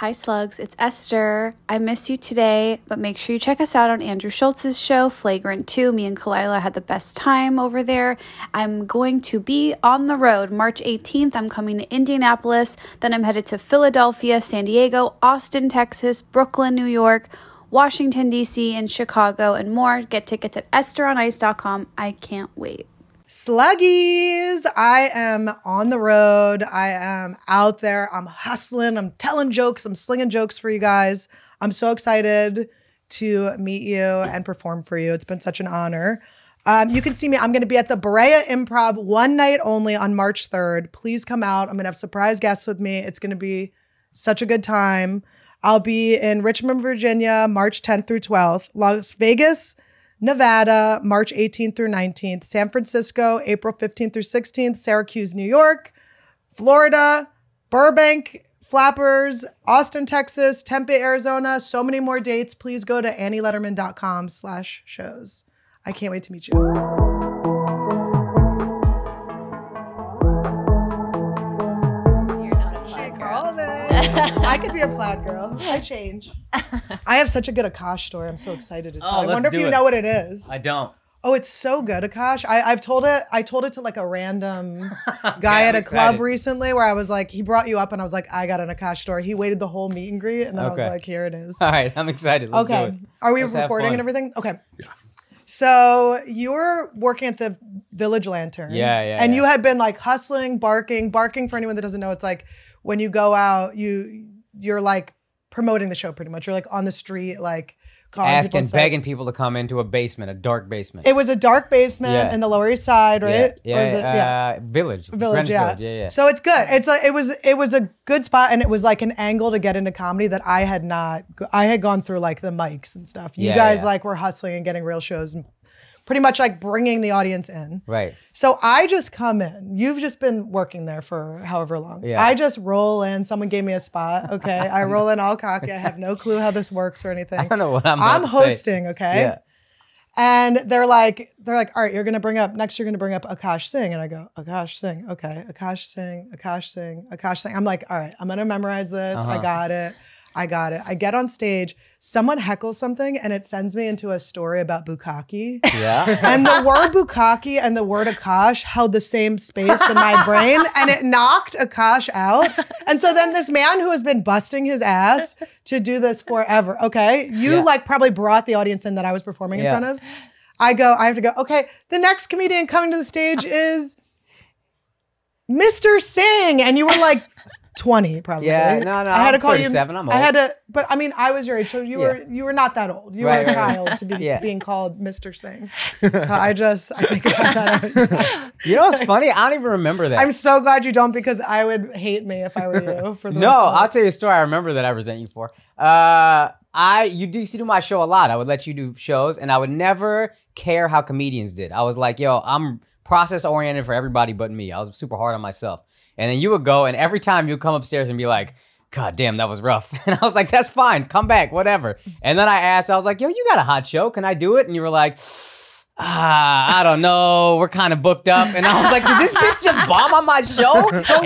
Hi, Slugs. It's Esther. I missed you today, but make sure you check us out on Andrew Schulz's show, Flagrant 2. Me and Khalyla had the best time over there. I'm going to be on the road March 18th. I'm coming to Indianapolis. Then I'm headed to Philadelphia, San Diego, Austin, Texas, Brooklyn, New York, Washington, D.C., and Chicago, and more. Get tickets at EstherOnIce.com. I can't wait. Sluggies, I am on the road. I am out there. I'm hustling. I'm telling jokes. I'm slinging jokes for you guys. I'm so excited to meet you and perform for you. It's been such an honor. Um, you can see me. I'm going to be at the Brea Improv one night only on March 3rd. Please come out. I'm going to have surprise guests with me. It's going to be such a good time. I'll be in Richmond, Virginia, March 10th through 12th. Las Vegas, Nevada, March 18th through 19th, San Francisco, April 15th through 16th, Syracuse, New York, Florida, Burbank, Flappers, Austin, Texas, Tempe, Arizona. So many more dates. Please go to annielederman.com slash shows. I can't wait to meet you. I could be a plaid girl. I change. I have such a good Akaash story. I'm so excited to tell. Oh, I let's wonder if you it. know what it is. I don't. Oh, it's so good, Akaash. I, I've told it. I told it to like a random guy I'm at a club recently, where I was like, he brought you up, and I was like, I got an Akaash story. He waited the whole meet and greet, and then I was like, here it is. All right, I'm excited. Let's do okay, it. are we Let's recording and everything? Okay. So you were working at the Village Lantern. Yeah, yeah, And yeah. you had been like hustling, barking, barking. For anyone that doesn't know, it's like when you go out, you you're like promoting the show pretty much. You're like on the street, like calling people Asking, stuff. begging people to come into a basement, a dark basement. It was a dark basement Yeah. in the Lower East Side, right? Yeah, yeah, it- uh, village, Village, yeah. Village, yeah, yeah. So it's good. It's a, it was it was a good spot, and it was like an angle to get into comedy that I had not. I had gone through like the mics and stuff. You Yeah, guys yeah. like were hustling and getting real shows, and pretty much like bringing the audience in. right. So I just come in. You've just been working there for however long. Yeah. I just roll in. Someone gave me a spot. Okay, I roll in all cocky. I have no clue how this works or anything. I don't know what I'm. I'm to say. hosting. Okay. Yeah. And they're like, they're like, all right, you're gonna bring up next. You're gonna bring up Akaash Singh, and I go, Akaash Singh, okay, Akaash Singh, Akaash Singh, Akaash Singh. I'm like, all right, I'm gonna memorize this. I Uh-huh. got it. I got it. I get on stage. Someone heckles something, and it sends me into a story about bukkake. Yeah. and the word bukkake and the word Akaash held the same space in my brain, and it knocked Akaash out. And so then this man who has been busting his ass to do this forever, okay, you Yeah. like probably brought the audience in that I was performing in front of. I go, I have to go, okay, the next comedian coming to the stage is Mr. Singh. And you were like 20 probably. Yeah, no, no, I had to call 37, you. I'm I had to, but I mean, I was your age, so you Yeah. were you were not that old. You Right, were a right, right. child to be Yeah. being called Mr. Singh. So I just I think about that. you know what's funny? I don't even remember that. I'm so glad you don't because I would hate me if I were you for the no, rest of my- I'll tell you a story I remember that I resent you for. Uh, I you do to do my show a lot. I would let you do shows, and I would never care how comedians did. I was like, yo, I'm process oriented for everybody but me. I was super hard on myself. And then you would go, and every time you'd come upstairs and be like, God damn, that was rough. And I was like, that's fine, come back, whatever. And then I asked, I was like, yo, you got a hot show? Can I do it? And you were like, Ah, I don't know. We're kind of booked up. And I was like, did this bitch just bomb on my show? and then tell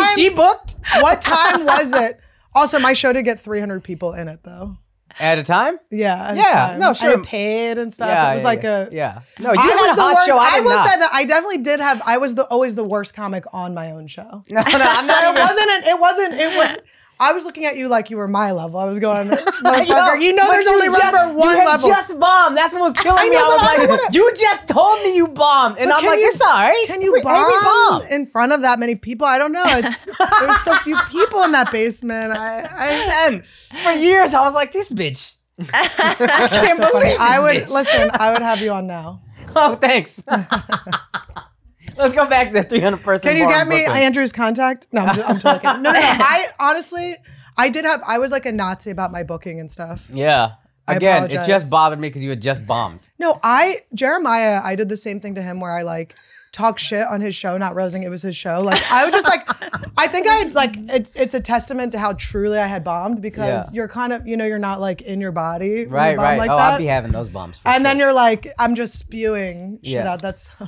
me time- she booked? What time was it? Also, my show did get 300 people in it though. At a time? Yeah. Yeah, time. no, sure. it paid and stuff. it was yeah, like yeah, a yeah. No, you I had was a the hot worst. show. I, I, not. say that I definitely did have. I was the always the worst comic on my own show. No, no, I'm So not it wasn't. An, it wasn't. It was. I was looking at you like you were my level. I was going, motherfucker. You know, there's you only room just- for one you level. just bombed. That's what was killing I me. know, I was I like, wanna- you just told me you bombed, and But I'm like, you- it's all right. Can you Wait, we bomb in front of that many people? I don't know. It's there's so few people in that basement. I, I And for years, I was like, this bitch. I can't so believe this I would bitch. listen. I would have you on now. Oh, thanks. Let's go back to the 300 person. Can you get me Brooklyn. Andrew's contact? No, I'm, just, I'm totally kidding. No, no, no. I honestly, I did have. I was like a Nazi about my booking and stuff. Yeah. I Again, it just bothered me because you had just bombed. No, I Jeremiah, I did the same thing to him where I like talk shit on his show, not realizing it was his show. Like I would just like I think I like it's it's a testament to how truly I had bombed because Yeah. you're kind of you know, you're not like in your body. when you Right, bomb right. Like oh, that. I'll be having those bombs. For and then sure. you're like, I'm just spewing shit Yeah. out. That's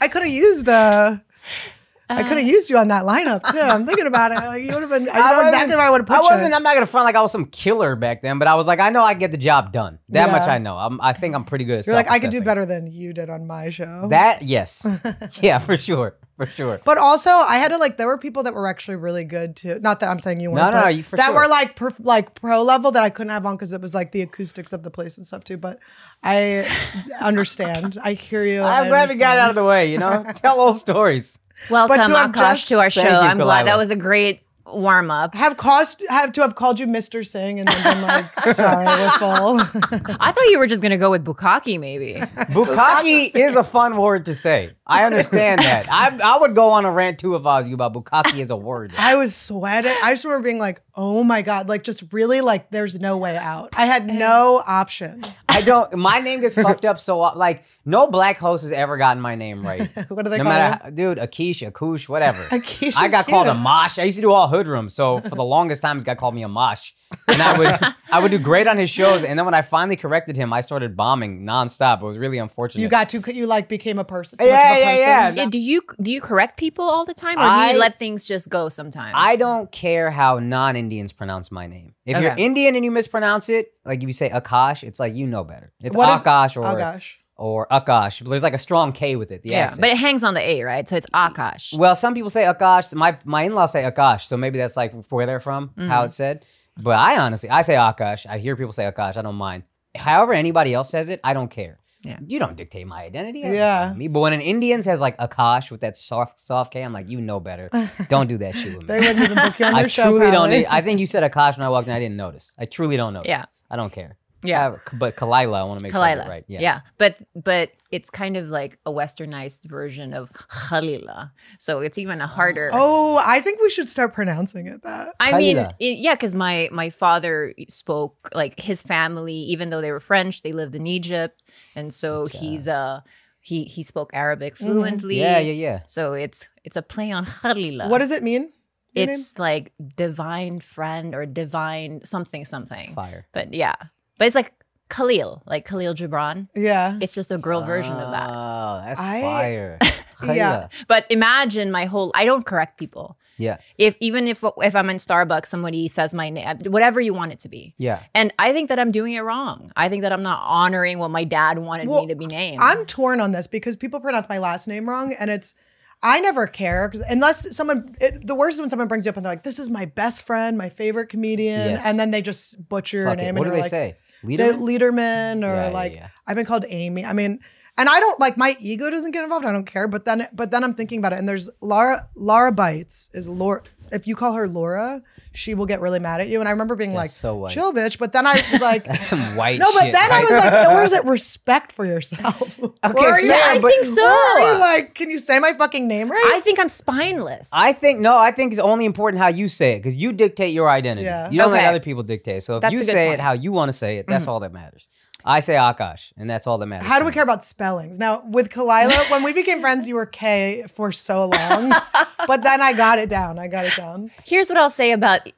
I could have used uh I uh, could have used you on that lineup too. I'm thinking about it. Like you would have been. I, know wasn't- exactly where I would have put I you. wasn't. I'm not gonna front like I was some killer back then, but I was like, I know I can get the job done. That much I know. I'm, I think I'm pretty good at. You're like I could do better than you did on my show. That yes, yeah, for sure, for sure. But also, I had to like. There were people that were actually really good too. Not that I'm saying you weren't. No, no, you- for that sure. were like perf- like pro level that I couldn't have on because it was like the acoustics of the place and stuff too. But I understand. I hear you. I'm glad we got it out of the way. You know, tell old stories. Welcome, to Akaash, just- to our show. You, I'm glad that was a great warm up. have caused have to have called you Mr. Singh and then been like, sorry, we're full. I thought you were just gonna go with Bukkake, maybe. Bukkake is a fun word to say. I understand that. I I would go on a rant too if I was you about Bukkake as a word. I was sweating. I just remember being like, oh my God, like just really like there's no way out. I had no option. I don't. My name gets fucked up so like no black host has ever gotten my name right. What do they no call matter, how, dude, Akish, Akush, whatever. Akish I got called a mosh. I used to do all hood rooms, so for the longest time, this guy called me a mosh, and I would I would do great on his shows. And then when I finally corrected him, I started bombing nonstop. It was really unfortunate. You got to you like became a person. too Yeah, yeah, yeah. Yeah, do you do you correct people all the time, or do you let things just go sometimes? I don't care how non-Indians pronounce my name. If you're Indian and you mispronounce it, like if you say Akaash, it's like you know better. It's What Akaash or Akaash or Akaash. There's like a strong K with it. Yeah, accent. but it hangs on the A, right? So it's Akaash. Well, some people say Akaash. My my in-laws say Akaash, so maybe that's like where they're from, Mm-hmm. how it's said. But I honestly, I say Akaash. I hear people say Akaash. I don't mind. However, anybody else says it, I don't care. Yeah. You don't dictate my identity. That's Yeah. Me, but when an Indian says like Akaash with that soft soft K, I'm like, you know better. Don't do that shit with me. They wouldn't even book you on I their show. truly don't. I think you said Akaash when I walked in. I didn't notice. I truly don't notice. Yeah. I don't care. Yeah. Uh, but Khalyla, I want to make sure I Khalyla, it right. Yeah. yeah. but but it's kind of like a westernized version of Khalila, so it's even a harder. Oh, I think we should start pronouncing it that. I mean, it, yeah, because my my father spoke like his family, even though they were French, they lived in Egypt, and so he's uh he he spoke Arabic fluently. Yeah, yeah, yeah. So it's it's a play on Khalila. What does it mean? your name? It's like divine friend or divine something something. Fire. But yeah, but it's like Khalil, like Khalil Gibran. Yeah. It's just a girl version of that. Oh, that's I- fire. Yeah. But imagine my whole I don't correct people. Yeah. If even if if I'm in Starbucks, somebody says my name, whatever you want it to be. Yeah. And I think that I'm doing it wrong. I think that I'm not honoring what my dad wanted Well, me to be named. I'm torn on this because people pronounce my last name wrong, and it's I never care 'cause unless someone. It, the worst is when someone brings you up and they're like, "This is my best friend, my favorite comedian," Yes. and then they just butcher your Fuck it. name. What do and they you're like, say? The Leaderman? Leaderman, or Yeah, yeah, like yeah. I've been called Amy. I mean, and I don't like my ego doesn't get involved. I don't care. But then, but then I'm thinking about it, and there's Laura. Laura Bites is Laura. If you call her Laura, she will get really mad at you. And I remember being That's like, so white. "Chill, bitch." But then I was like, That's some white no, but shit, then I was like, where's it respect for yourself? okay, fair, Yeah, I but- think so. Are you like, can you say my fucking name right? I think I'm spineless. I think no. I think it's only important how you say it because you dictate your identity. Yeah. You don't let other people dictate. So if That's you a good say it how you want to say it, that's mm-hmm. all that matters. I say Akaash, and that's all that matters. How do we care about spellings? Now, with Khalyla, when we became friends, you were K for so long, but then I got it down. I got it down. Here's what I'll say about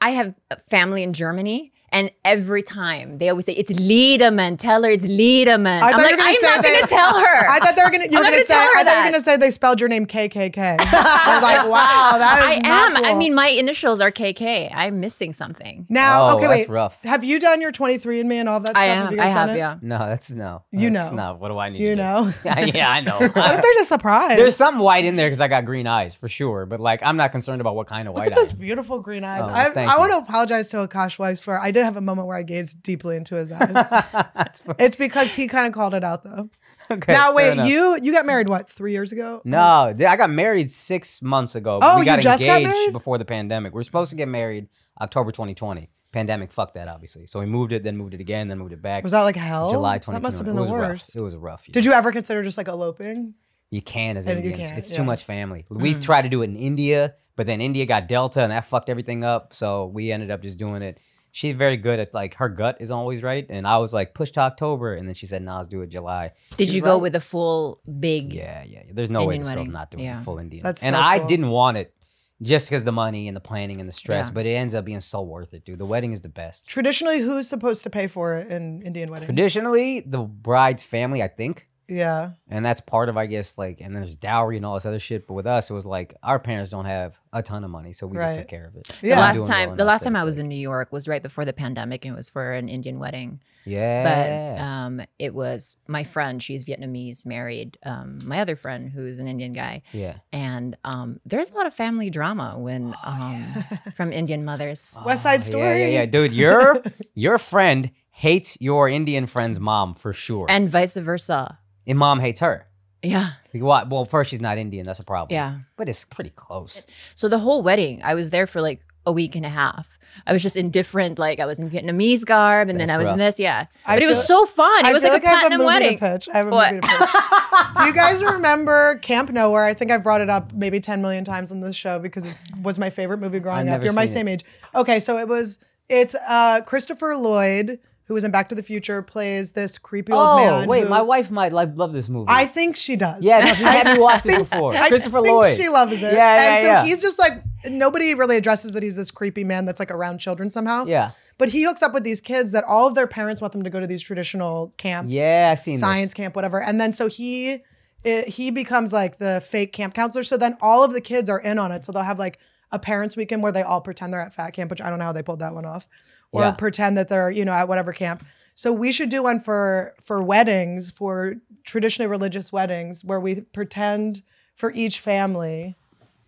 I have a family in Germany. And every time they always say it's Liederman, tell her it's Liederman. I I'm thought you like, I'm not they- gonna tell her. I thought they were gonna. You I'm were gonna gonna say. tell her I thought you were gonna say they spelled your name KKK. I was like, wow, that is. I not am. I mean, my initials are KK. I'm missing something. now, Oh, okay, that's wait. rough. Have you done your 23andMe and all that stuff? I Have am. you I have. it? Yeah. No, that's no. You That's know. not. What do I need? You to know. Yeah, I know. What if there's a surprise? There's some white in there because I got green eyes for sure, but like I'm not concerned about what kind of Look white at those beautiful green eyes. Oh, I, thank I want to apologize to Akaash Wives for I did have a moment where I gazed deeply into his eyes. It's because he kind of called it out though. okay, now wait, you you got married what three years ago? No, I got married six months ago. Oh, we got you just got engaged married? before the pandemic. We are supposed to get married October 2020. Pandemic fucked that obviously. So we moved it, then moved it again, then moved it back. Was that like hell? July That 2021. must have been it the was worst. rough. It was a rough. Year. Did you ever consider just like eloping? You can as And you Indians. can't, it's yeah. too much family. We mm. tried to do it in India, but then India got Delta and that fucked everything up. So we ended up just doing it. She's very good at like her gut is always right, and I was like push to October, and then she said, "No, let's do it July." Did you She's go right. with a full big? Yeah, yeah. yeah. There's no way Indian this girl's not doing Yeah. the full Indian. That's and so I cool. didn't want it just because the money and the planning and the stress, Yeah. but it ends up being so worth it, dude. The wedding is the best. Traditionally, who's supposed to pay for it in Indian weddings? Traditionally, the bride's family, I think. Yeah. and that's part of I guess like, and then there's dowry and all this other shit. But with us, it was like our parents don't have a ton of money, so we just took care of it. Yeah. The last time, well the last time I was like- in New York was right before the pandemic, and it was for an Indian wedding. yeah, But um, it was my friend. She's Vietnamese, married um, my other friend who's an Indian guy, yeah. and um, there's a lot of family drama when um, from Indian mothers. West Side Oh, Story. Yeah, yeah, yeah, dude. Your your friend hates your Indian friend's mom for sure, and vice versa. And mom hates her. Yeah, Like, what? Well, first she's not Indian. That's a problem. yeah. but it's pretty close. So the whole wedding, I was there for like a week and a half. I was just in different, like I was in Vietnamese garb, and then I was in this, yeah. I But it was so fun. It I was feel like, a I have platinum movie wedding. To pitch. I have a What? movie to pitch. Do you guys remember Camp Nowhere? I think I've brought it up maybe 10 million times on this show because it was my favorite movie growing up. never You're my seen same age. Okay, so it was it's uh Christopher Lloyd, who was in Back to the Future, plays this creepy old Oh man. wait, who- my wife might like love this movie. I think she does. yeah, no, she had me watch this before. I Christopher think Lloyd. She loves it. Yeah, yeah, And so yeah. he's just like nobody really addresses that he's this creepy man that's like around children somehow. Yeah, But he hooks up with these kids that all of their parents want them to go to these traditional camps. yeah, I've seen science This. camp, whatever. And then so he it, he becomes like the fake camp counselor. So then all of the kids are in on it. So they'll have like a parents weekend where they all pretend they're at fat camp, which I don't know how they pulled that one off, or Yeah. pretend that they're you know at whatever camp. So we should do one for for weddings, for traditionally religious weddings, where we pretend for each family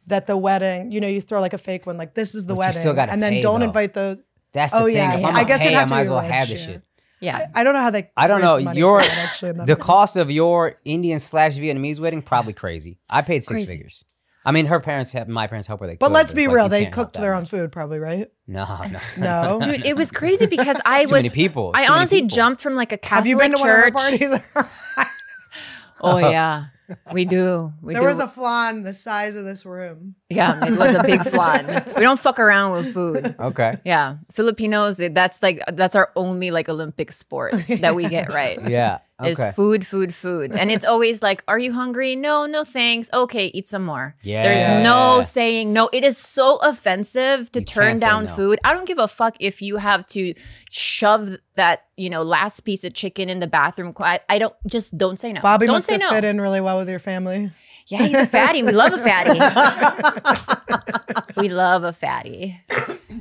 that the wedding, you know, you throw like a fake one, like this is the But you wedding, still and then pay, don't though. invite those. That's oh, the Oh, thing. yeah, If yeah. I'm I gonna guess it'd pay, have I to might as well have this yeah. shit. Yeah. I don't know how they. I don't know. Your for actually, the cost of your Indian slash Vietnamese wedding probably crazy. I paid six Crazy. figures. I mean, her parents have my parents help where they But could, let's be like real, you they cooked that their own much. food, probably, right? No, no, No. Dude, it was crazy because I Too was many people. It's I honestly people. jumped from like a Catholic Have you been to one of our parties? Oh yeah, we do. We there do. was a flan the size of this room. yeah, it was a big flan. we don't fuck around with food. okay. Yeah, Filipinos. That's like that's our only like Olympic sport that we get right. Yeah. Is Okay. food, food, food, and it's always like, "Are you hungry? No, no, thanks. Okay, eat some more." Yeah. There's no saying no. It is so offensive to You turn down no. food. I don't give a fuck if you have to shove that you know last piece of chicken in the bathroom. I, I don't just don't say no. Bobby don't must say have no. fit in really well with your family. Yeah, he's a fatty. We love a fatty. we love a fatty.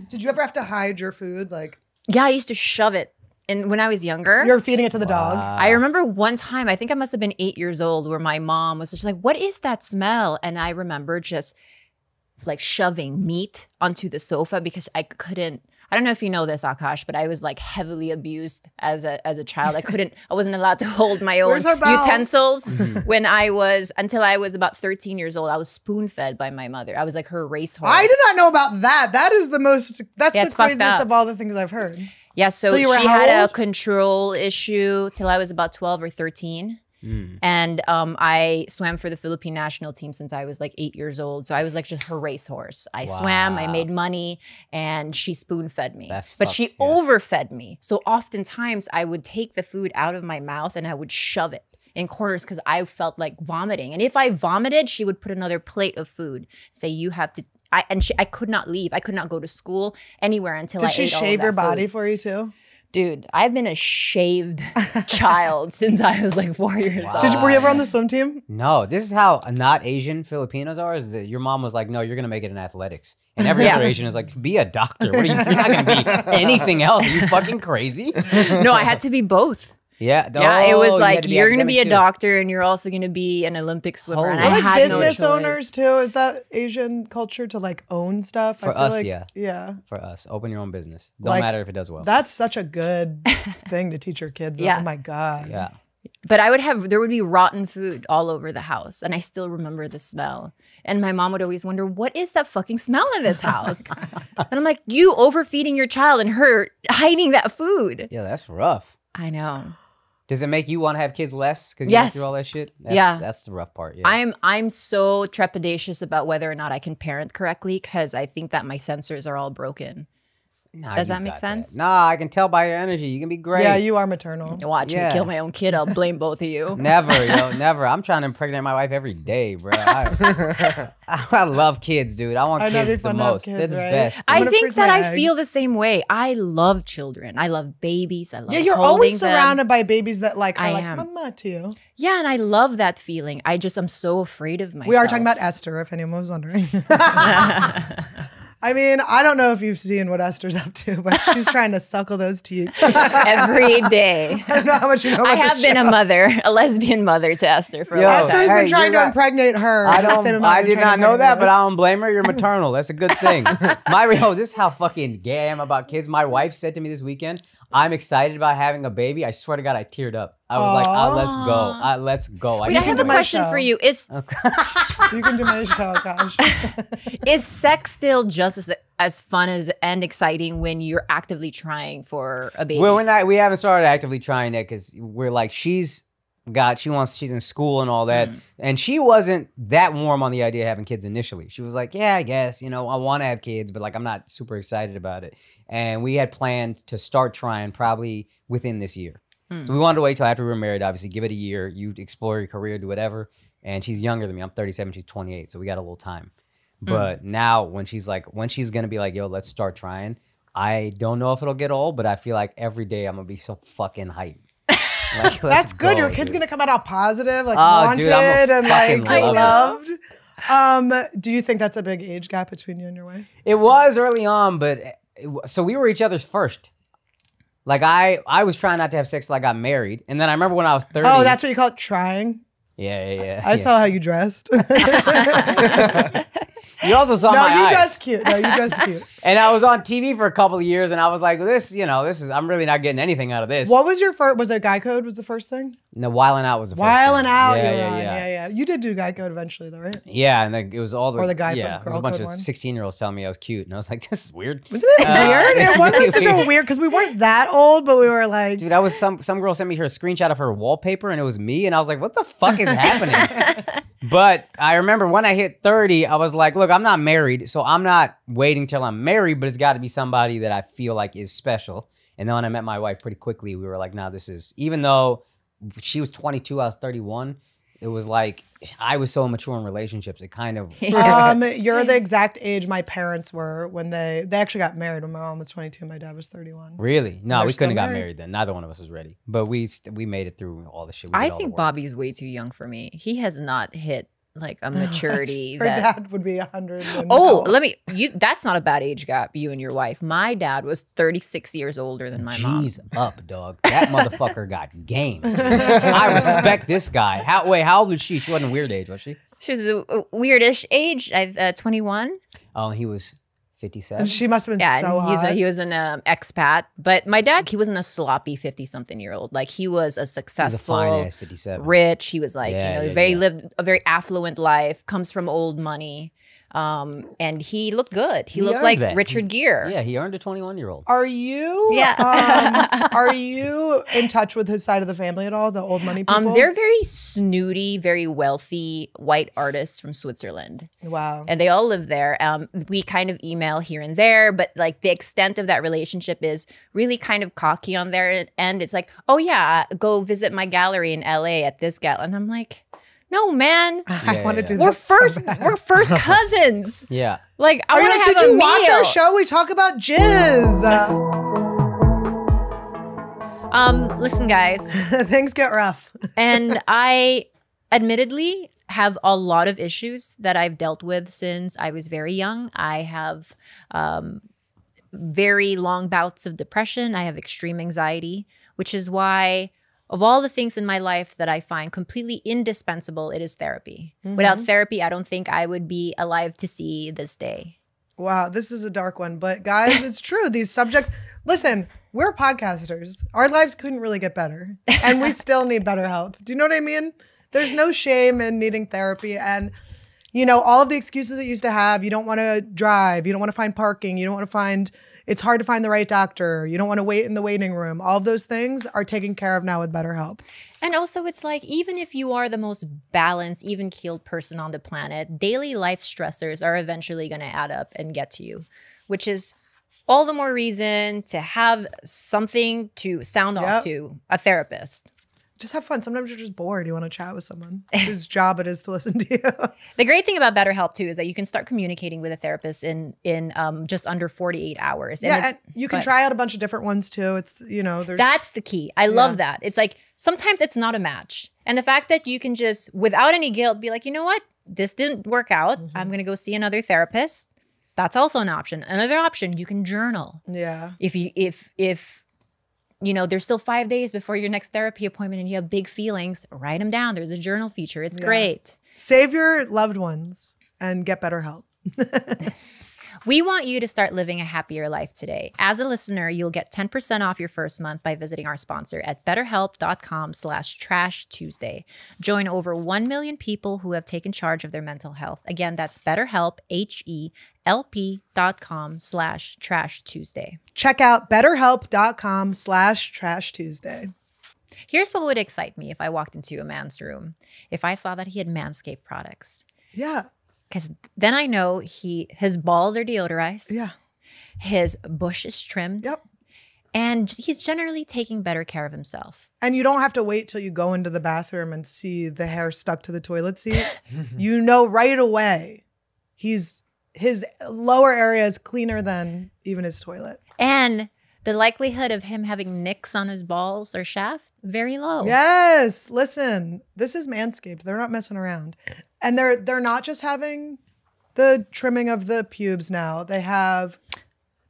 Did you ever have to hide your food? Like Yeah, I used to shove it. And when I was younger, you're feeding it to the dog. I remember one time, I think I must have been eight years old, where my mom was just like, What is that smell? And I remember just like shoving meat onto the sofa because I couldn't. I don't know if you know this, Akaash, but I was like heavily abused as a as a child. I couldn't, I wasn't allowed to hold my own Where's our bell? utensils Mm-hmm. when I was until I was about 13 years old. I was spoon fed by my mother. I was like her racehorse. I did not know about that. That is the most. That's Yeah, the craziest of all the things I've heard. Yeah, so Till you were she had old? a control issue till I was about 12 or 13. Mm. And um, I swam for the Philippine national team since I was like eight years old. So I was like just her racehorse. I swam, I made money, and she spoon fed me. That's but fucked, she yeah. overfed me. So oftentimes I would take the food out of my mouth and I would shove it in corners because I felt like vomiting. And if I vomited, she would put another plate of food, say, You have to. I, and she, I could not leave. I could not go to school anywhere until I Did she ate all of shave that your body food. for you too? Dude, I've been a shaved child since I was like four years Wow. old. Did you, were you ever on the swim team? No, this is how not Asian Filipinos are. Is that your mom was like, "No, you're gonna make it in athletics," and every Yeah. other Asian is like, "Be a doctor. What are you? You're not gonna be anything else. Are you fucking crazy?" no, I had to be both. Yeah, yeah, it oh, was you like had to you're going to be a too. doctor and you're also going to be an Olympic swimmer. and I like had no business choice. owners too. Is that Asian culture to like own stuff? For I feel us, like, yeah. Yeah. for us. Open your own business. Don't Like, matter if it does well. That's such a good thing to teach your kids. Yeah. Oh my God. yeah. But I would have there would be rotten food all over the house, and I still remember the smell. And my mom would always wonder, "What is that fucking smell in this house?" and I'm like, "You overfeeding your child and her hiding that food." Yeah, that's rough. I know. Does it make you want to have kids less because you Yes. went through all that shit? That's, Yeah. that's the rough part. Yeah, I'm I'm so trepidatious about whether or not I can parent correctly because I think that my sensors are all broken. Nah, Does that make got sense? Nah, I can tell by your energy. You can be great. Yeah, you are maternal. Watch Yeah. me kill my own kid. I'll blame both of you. Never, yo, never. I'm trying to impregnate my wife every day, bro. I, I love kids, dude. I want I know, it'd be kids the fun to have most. kids, They're the right? best. I'm I think that my I feel the same way. I love children. I love babies. I love Yeah, you're holding always them. surrounded by babies that like are I like am. mama to you. Yeah, and I love that feeling. I just I'm so afraid of myself. We are talking about Esther, if anyone was wondering. I mean, I don't know if you've seen what Esther's up to, but she's trying to suckle those teeth. every day. I don't know how much you know about I the have been a mother, a lesbian mother to Esther for a Yo, long Esther's time. Hey, been trying to not- impregnate her. I don't. amount I did not know that, impregnate but. I don't blame her. You're maternal. That's a good thing. my yo, this is how fucking gay I am about kids. My wife said to me this weekend, "I'm excited about having a baby." I swear to God, I teared up. I was like, ah, "Let's go. Aw. Uh, let's go." Wait, I can have do a question show. for you. Is You can do my show, gosh. is sex still just as, as fun as and exciting when you're actively trying for a baby? Well, we're not. We haven't started actively trying it because we're like she's got. She wants. She's in school and all that, and she wasn't that warm on the idea of having kids initially. She was like, "Yeah, I guess you know I want to have kids, but like I'm not super excited about it." And we had planned to start trying probably within this year. Hmm. So we wanted to wait till after we were married. Obviously, give it a year. You explore your career, do whatever. And she's younger than me. I'm 37. She's 28. So we got a little time. Hmm. But now, when she's like, when she's gonna be like, "Yo, let's start trying," I don't know if it'll get old, but I feel like every day I'm gonna be so fucking hyped. Like, let's That's good. go, Your kid's dude. gonna come out all positive, like Oh, wanted dude, and like fucking loved. Um, do you think that's a big age gap between you and your wife? It was early on, but it, so we were each other's first. Like I, I was trying not to have sex till I got married, and then I remember when I was 30. Oh, that's what you call it trying. yeah, yeah, yeah. I yeah. saw how you dressed. You also saw no, my you eyes. dressed cute. No, you dressed cute. And I was on TV for a couple of years, and I was like, "This, you know, this is. I'm really not getting anything out of this." What was your first? Was it Guy Code? Was the first thing? No, Wild 'N Out was the first. While and out, Yeah, you yeah, on. yeah, Yeah, yeah. You did do Guy Code eventually, though, right? Yeah, and like, it was all the Or the guy from yeah, it was a bunch Code of one. 16 year olds telling me I was cute, and I was like, "This is weird." Wasn't it Uh, weird? it wasn't really such a weird. because we weren't that old, but we were like, Dude, I was some some girl sent me her screenshot of her wallpaper, and it was me, and I was like, "What the fuck is happening?" but I remember when I hit 30, I was like, "Look, I'm not married, so I'm not waiting till I'm married, but it's got to be somebody that I feel like is special." And then when I met my wife, pretty quickly, we were like, "Now this is." Even though she was 22, I was 31. It was like I was so immature in relationships. It kind of um, you're the exact age my parents were when they they actually got married. When my mom was 22, my dad was 31. really no, They're we couldn't have got married. married then. Neither one of us was ready, but we st- we made it through all the shit. We I did all the think. Bobby's way too young for me. He has not hit like a maturity Her that. dad would be 100. and Oh, now- let me. You. That's not a bad age gap. You and your wife. My dad was 36 years older than my mom. Jeez up, dog. That motherfucker got game. I respect this guy. How wait, how old was she? She wasn't a weird age, was she? She was a, a weirdish age. I- Uh, 21. Oh, he was fifty-seven. she must have been Yeah, so and he's hot. a, he was an um, expat. But my dad, he wasn't a sloppy 50 something year old. Like he was a He was a successful, fine ass fifty-seven. rich. He was like, Yeah, you know, yeah, very yeah. lived a very affluent life, comes from old money. Um, and he looked good. He, He looked like that. Richard Gere. Yeah, he earned a twenty-one-year-old. Are you? Yeah. Um, are you in touch with his side of the family at all? The old money people. Um, they're very snooty, very wealthy white artists from Switzerland. wow. and they all live there. Um, we kind of email here and there, but like the extent of that relationship is really kind of cocky on their end. It's like, oh yeah, go visit my gallery in LA at this gal, and I'm like, no man, I want to yeah, do yeah. that we're first, bad. we're first cousins. Yeah. Like, I Are you want like, to have did a you watch our show? We talk about jizz. Um, listen, guys, Things get rough. and I admittedly have a lot of issues that I've dealt with since I was very young. I have um, very long bouts of depression. I have extreme anxiety, which is why, of all the things in my life that I find completely indispensable, it is therapy. Without mm-hmm. therapy, I don't think I would be alive to see this day. Wow, this is a dark one, but guys, it's true. These subjects. Listen, we're podcasters. Our lives couldn't really get better, and we still need better help. Do you know what I mean? There's no shame in needing therapy, and you know all of the excuses that you used to have. You don't want to drive. You don't want to find parking. You don't want to find. It's hard to find the right doctor. You don't want to wait in the waiting room. All of those things are taken care of now with BetterHelp. And also, it's like, even if you are the most balanced, even keeled person on the planet, daily life stressors are eventually going to add up and get to you, which is all the more reason to have something to sound Yep. off to a therapist. Just have fun. Sometimes you're just bored. You want to chat with someone whose job it is to listen to you. The great thing about BetterHelp too is that you can start communicating with a therapist in in um, just under 48 hours. And yeah, and you can but- try out a bunch of different ones too. It's you know, there's That's the key. I love Yeah. that. It's like sometimes it's not a match. And the fact that you can just, without any guilt, be like, you know what? This didn't work out. Mm-hmm. I'm going to go see another therapist. That's also an option. Another option, you can journal. yeah. If you, if, if, you know, there's still five days before your next therapy appointment and you have big feelings, write them down. There's a journal feature. It's Yeah. great. Save your loved ones and get better help. We want you to start living a happier life today. As a listener, you'll get 10% off your first month by visiting our sponsor at betterhelp.com slash trash Tuesday. Join over 1 million people who have taken charge of their mental health. Again, that's betterhelp, H-E-L-P dot com slash trash Tuesday. Check out betterhelp.com slash trash Tuesday. Here's what would excite me if I walked into a man's room. If I saw that he had Manscaped products. Yeah. Because then I know he his balls are deodorized, Yeah. his bush is trimmed, Yep. and he's generally taking better care of himself. And you don't have to wait till you go into the bathroom and see the hair stuck to the toilet seat. you know right away he's his lower area is cleaner than even his toilet. And the likelihood of him having nicks on his balls or shaft, very low. Yes, listen, this is Manscaped. They're not messing around. And they're they're not just having the trimming of the pubes now. They have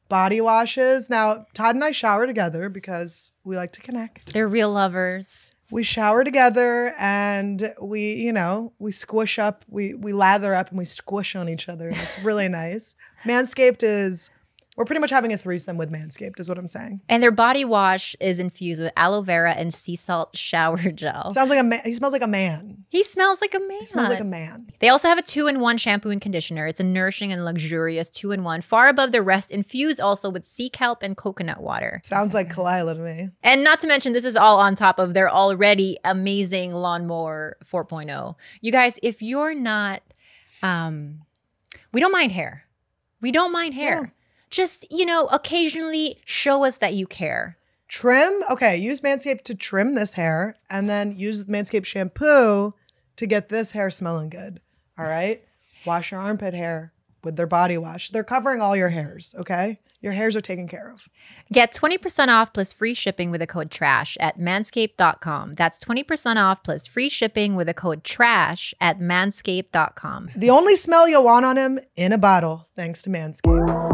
body washes. Now, Todd and I shower together because we like to connect. They're real lovers. We shower together and we, you know, we squish up, we we lather up and we squish on each other. And it's really nice. Manscaped is we're pretty much having a threesome with Manscaped, is what I'm saying. And their body wash is infused with aloe vera and sea salt shower gel. Sounds like a man. He smells like a man. he smells like a man. He smells like a man. They also have a two in one shampoo and conditioner. It's a nourishing and luxurious two in one, far above the rest, infused also with sea kelp and coconut water. Sounds like Khalyla to me. And not to mention, this is all on top of their already amazing lawnmower 4.0. You guys, if you're not, um, we don't mind hair. We don't mind hair. Yeah. Just, you know, occasionally show us that you care. Trim, okay, use Manscaped to trim this hair and then use Manscaped shampoo to get this hair smelling good. All right? Wash your armpit hair with their body wash. They're covering all your hairs, okay? Your hairs are taken care of. Get 20% off plus free shipping with the code TRASH at manscaped.com. That's 20% off plus free shipping with the code TRASH at manscaped.com. The only smell you'll want on him in a bottle, thanks to Manscaped.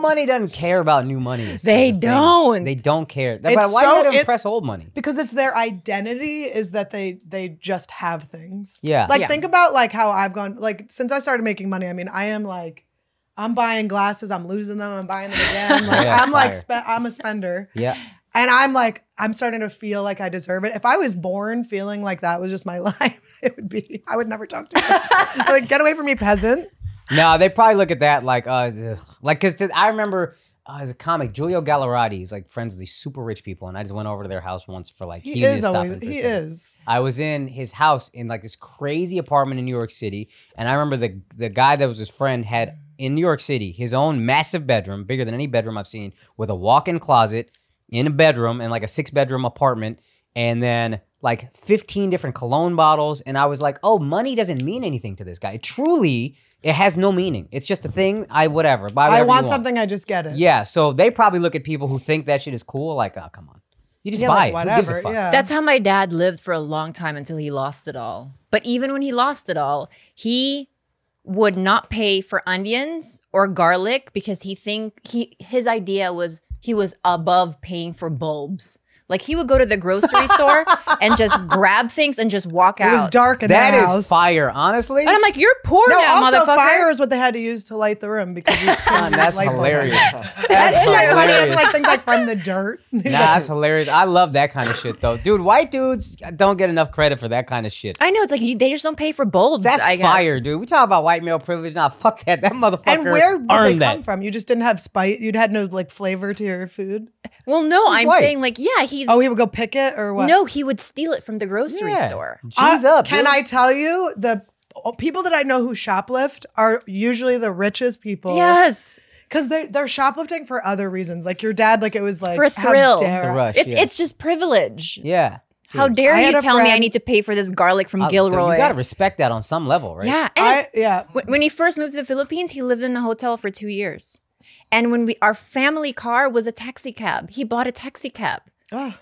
Old money doesn't care about new money. They the don't. They don't care. It's But why so- let them it- impress old money? Because it's their identity is that they they just have things. Yeah. Like Yeah. think about like how I've gone like since I started making money. I mean, I am like I'm buying glasses, I'm losing them, I'm buying them again. Like Yeah, I'm like fire. spe- I'm a spender. Yeah. And I'm like, I'm starting to feel like I deserve it. If I was born feeling like that was just my life, it would be, I would never talk to you. like, get away from me, peasant. No, they probably look at that like, uh, ugh. like, cause I remember uh, as a comic, Giulio Gallarotti is like friends with these super rich people, and I just went over to their house once for like He, to is always, in for a he is. I was in his house in like this crazy apartment in New York City, and I remember the the guy that was his friend had in New York City his own massive bedroom, bigger than any bedroom I've seen, with a walk-in closet in a bedroom and like a six-bedroom apartment, and then like 15 different cologne bottles, and I was like, oh, money doesn't mean anything to this guy. It truly, it has no meaning. It's just a thing. I whatever. Buy I whatever you want something, I just get it. Yeah, so they probably look at people who think that shit is cool, like, oh, come on, you just Yeah, buy like, it. Who gives a whatever. fuck? Yeah. That's how my dad lived for a long time until he lost it all. But even when he lost it all, he would not pay for onions or garlic because he think he his idea was he was above paying for bulbs. Like he would go to the grocery store and just grab things and just walk out. It was dark in That that is house. fire, honestly. And I'm like, you're poor No, now, also motherfucker. fire is what they had to use to light the room because you couldn't Son, that's light bulbs. hilarious. That's That's so funny. It's hilarious. like things like from the dirt. Nah, that's hilarious. I love that kind of shit, though, dude. White dudes don't get enough credit for that kind of shit. I know it's like you, they just don't pay for bulbs. That's I guess. fire, dude. We talk about white male privilege. Nah, fuck that. That motherfucker. and where did they earned come that. from? You just didn't have spice. You'd had no like flavor to your food. Well, no, I'm white. saying like, yeah, he's Oh, he would go pick it or what? no, he would steal it from the grocery Yeah. store. G's Uh, up. Can dude. I tell you the oh, people that I know who shoplift are usually the richest people. Yes. because they they're shoplifting for other reasons. Like your dad, like it was like For a how thrill. dare It's a I- rush. It's yeah. it's just privilege. yeah. How Dude. dare I had you a tell me I friend- need to pay for this garlic from I- Gilroy? You gotta respect that on some level, right? Yeah. And I yeah. When, when he first moved to the Philippines, he lived in a hotel for two years. And when we our family car was a taxi cab, he bought a taxi cab. Ugh.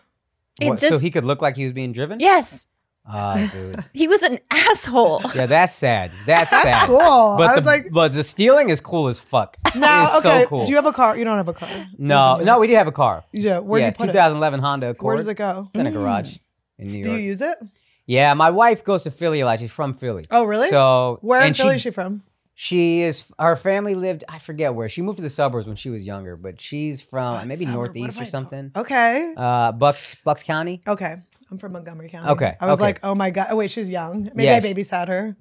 It What, so he could look like he was being driven. yes, Ah, dude. he was an asshole. Yeah, that's sad. That's, That's sad. cool. But I was the, like, but the stealing is cool as fuck. now it's okay. so cool. Do you have a car? You don't have a car. no, no, we did have a car. Yeah. Where yeah, do you put it? 2011 Honda Accord. Where does it go? It's in a garage in New York. Do you use it? yeah, my wife goes to Philly a lot. She's from Philly. Oh, really? So Where in and Philly is she from? She is. Her family lived. I forget where. She moved to the suburbs when she was younger, but she's from What maybe suburb? Northeast or I- something. Okay. Uh, Bucks Bucks County. Okay. I'm from Montgomery County. Okay, I was okay. like, oh my god. Oh wait, she's young. Maybe Yeah, I babysat her.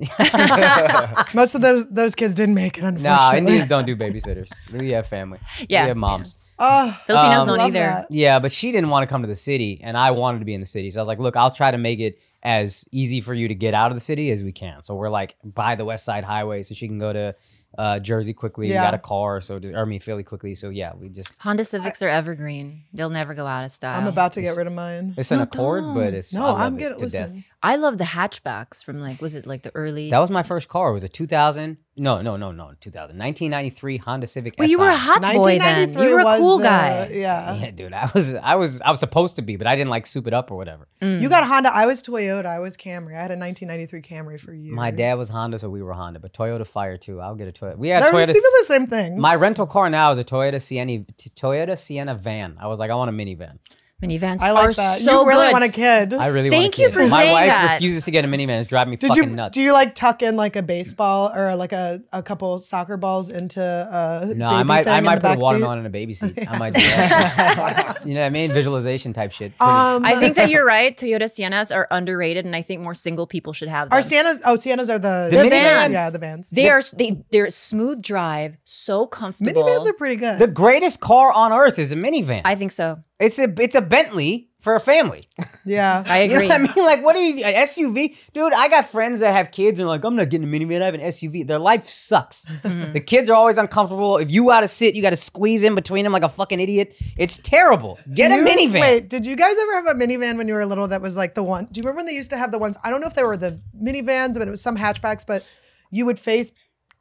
Most of those those kids didn't make it, No, unfortunately. Indians don't do babysitters. We have family. Yeah, we have moms. Oh, Filipinos Um, don't either. that. Yeah, but she didn't want to come to the city, and I wanted to be in the city. So I was like, look, I'll try to make it as easy for you to get out of the city as we can. So we're like by the West Side Highway, so she can go to uh, Jersey quickly. We Yeah. got a car, so just, or I mean Philly quickly. So yeah, we just Honda Civics are evergreen. They'll never go out of style. I'm about to get rid of mine. it's an No, Accord, but don't. it's No, I love I'm it getting to listen. death. I love the hatchbacks from like was it like the early That was my first car. It was a 2000. No, no, no, no, 2000. 1993 Honda Civic. Well, you were a SI. hot boy then. You were a was cool the- guy. Yeah. Yeah, dude, I was, I was, I was supposed to be, but I didn't like soup it up or whatever. Mm. You got a Honda. I was Toyota. I was Camry. I had a 1993 Camry for years. My dad was Honda, so we were Honda, but Toyota Fire too. I'll get a Toyota. We had They're Toyota. even the same thing. My rental car now is a Toyota Sienna, Toyota Sienna van. I was like, I want a minivan. Minivans I are like that. so you really good. want a kid. I really Thank want a you kid. for My saying wife that. refuses to get a minivan. It's driving me Did fucking you nuts. do you like tuck in like a baseball or like a, a couple soccer balls into a no, I baby might, thing I in might the put a back watermelon in a baby seat. I might do that. you know what I mean? Visualization type shit. Um, I think that you're right. Toyota Siennas are underrated, and I think more single people should have them. our Siennas. Oh, Siennas are the, The The vans. Yeah, the vans. They are they they're smooth drive, so comfortable. Minivans are pretty good. the greatest car on earth is a minivan. I think so. it's a, it's a Bentley for a family. yeah. I You know agree. I mean? Like, what are you, a SUV? Dude, I got friends that have kids and like, I'm not getting a minivan, I have an SUV. Their life sucks. Mm-hmm. The kids are always uncomfortable. If you gotta sit, you gotta squeeze in between them like a fucking idiot. It's terrible. Get a You- minivan. Wait, did you guys ever have a minivan when you were little that was like the one? Do you remember when they used to have the ones? I don't know if they were the minivans, but it was some hatchbacks, but you would face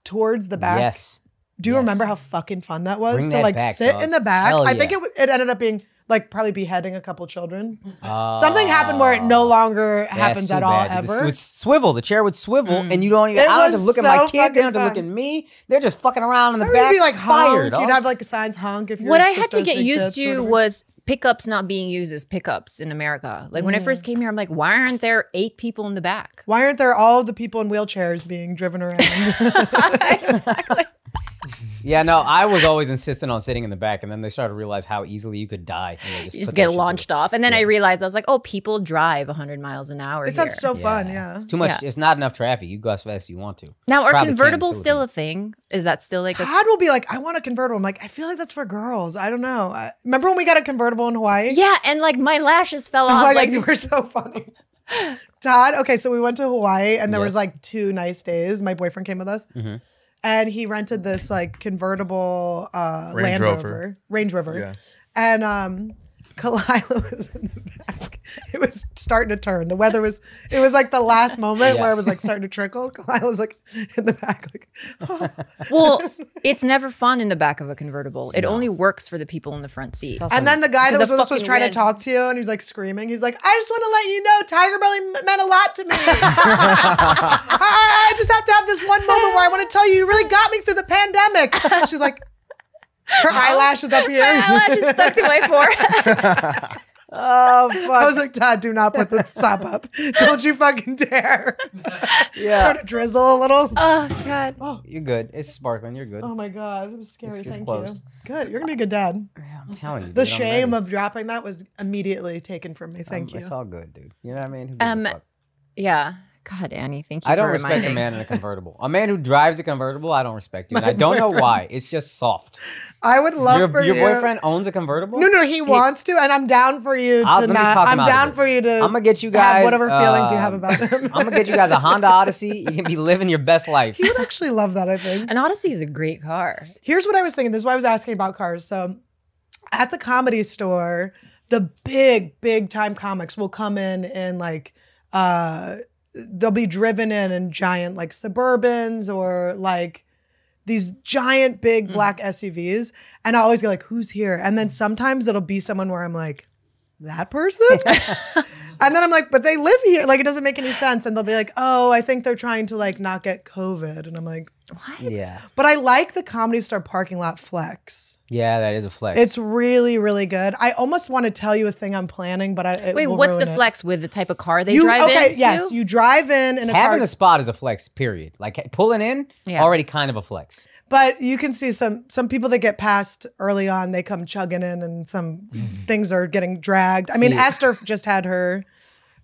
towards the back. Yes. Do you Yes. remember how fucking fun that was Bring to that like back, sit dog. in the back? Hell I think it, it ended up being like probably beheading a couple children. Uh, Something happened where it no longer happens at all bad. The- ever. would swivel. The chair would swivel, and you don't even. It I don't have to was look at my so kid. They don't have to look at me. They're just fucking around in the Or back. you'd be like fired. honk. You'd have like a signs honk if your what I had to get used to was pickups not being used as pickups in America. Like when I first came here, I'm like, why aren't there eight people in the back? Why aren't there all the people in wheelchairs being driven around? Yeah, no, I was always insistent on sitting in the back, and then they started to realize how easily you could die. And just, You just get launched off. And then I realized I was like, oh, people drive 100 miles an hour. it here. sounds so fun. Yeah. It's too much. Yeah. It's not enough traffic. You go as fast as you want to. now, are Probably convertibles still a thing? Is that still like a Todd will be like, I want a convertible. I'm like, I feel like that's for girls. I don't know. I, remember when we got a convertible in Hawaii? Yeah, and like my lashes fell Oh off. my like god, you were so funny. Todd, okay, so we went to Hawaii and there was like two nice days. My boyfriend came with us. Mhm. And he rented this like convertible uh Range Land Rover. Rover. Range Rover. Yeah. And um Khalyla was in the back. It was starting to turn. The weather was it was like the last moment Yeah. where it was like starting to trickle. I was like in the back, like oh. well, it's never fun in the back of a convertible. It only works for the people in the front seat. And then the guy that was the with us was trying wind. to talk to you, and he was like screaming. He's like, "I just want to let you know, Tigerbelly m- meant a lot to me. I, I just have to have this one moment where I want to tell you, you really got me through the pandemic." She's like, her eyelashes up here. My eyelashes stuck to my forehead. Oh I was like, Todd, do not put the top up. Don't you fucking dare. Yeah. Sort of drizzle a little. oh god. Oh, You're good. It's sparkling. You're good. Oh my god, it was scary. It's- it's Thank closed. you. Good. You're gonna be a good dad. I'm telling you. The dude, I'm shame ready. of dropping that was immediately taken from me. Thank Um, you. It's all good, dude. You know what I mean? Who gives a Um, fuck? Yeah. God, Annie, thank you. I don't for respect a man in a convertible. A man who drives a convertible, I don't respect you. And I don't know why. It's just soft. I would love Your, for your you. boyfriend owns a convertible? No, no, he wants to, and I'm down for you I'll, to not. I'm down for you to. I'm gonna get you guys whatever feelings you have um, about him. I'm gonna get you guys a Honda Odyssey. You can be living your best life. He would actually love that. I think. An Odyssey is a great car. Here's what I was thinking. This is why I was asking about cars. So, at the comedy store, the big, big time comics will come in and like, uh, they'll be driven in in giant like Suburbans or like these giant big mm. black SUVs. And I always go like, who's here? And then sometimes it'll be someone where I'm like, that person? and then I'm like, but they live here. Like it doesn't make any sense. And they'll be like, oh, I think they're trying to like not get COVID. And I'm like, What? Yeah. but I like the comedy store parking lot flex. Yeah, that is a flex. It's really, really good. I almost want to tell you a thing I'm planning, but I it Wait, will what's the ruin it. flex with the type of car they You drive okay? in? yes, to? you drive in in a having car, a spot is a flex, period. Like pulling in, Yeah. already kind of a flex. but you can see some some people that get passed early on. They come chugging in, and some things are getting dragged. I mean, See- Esther just had her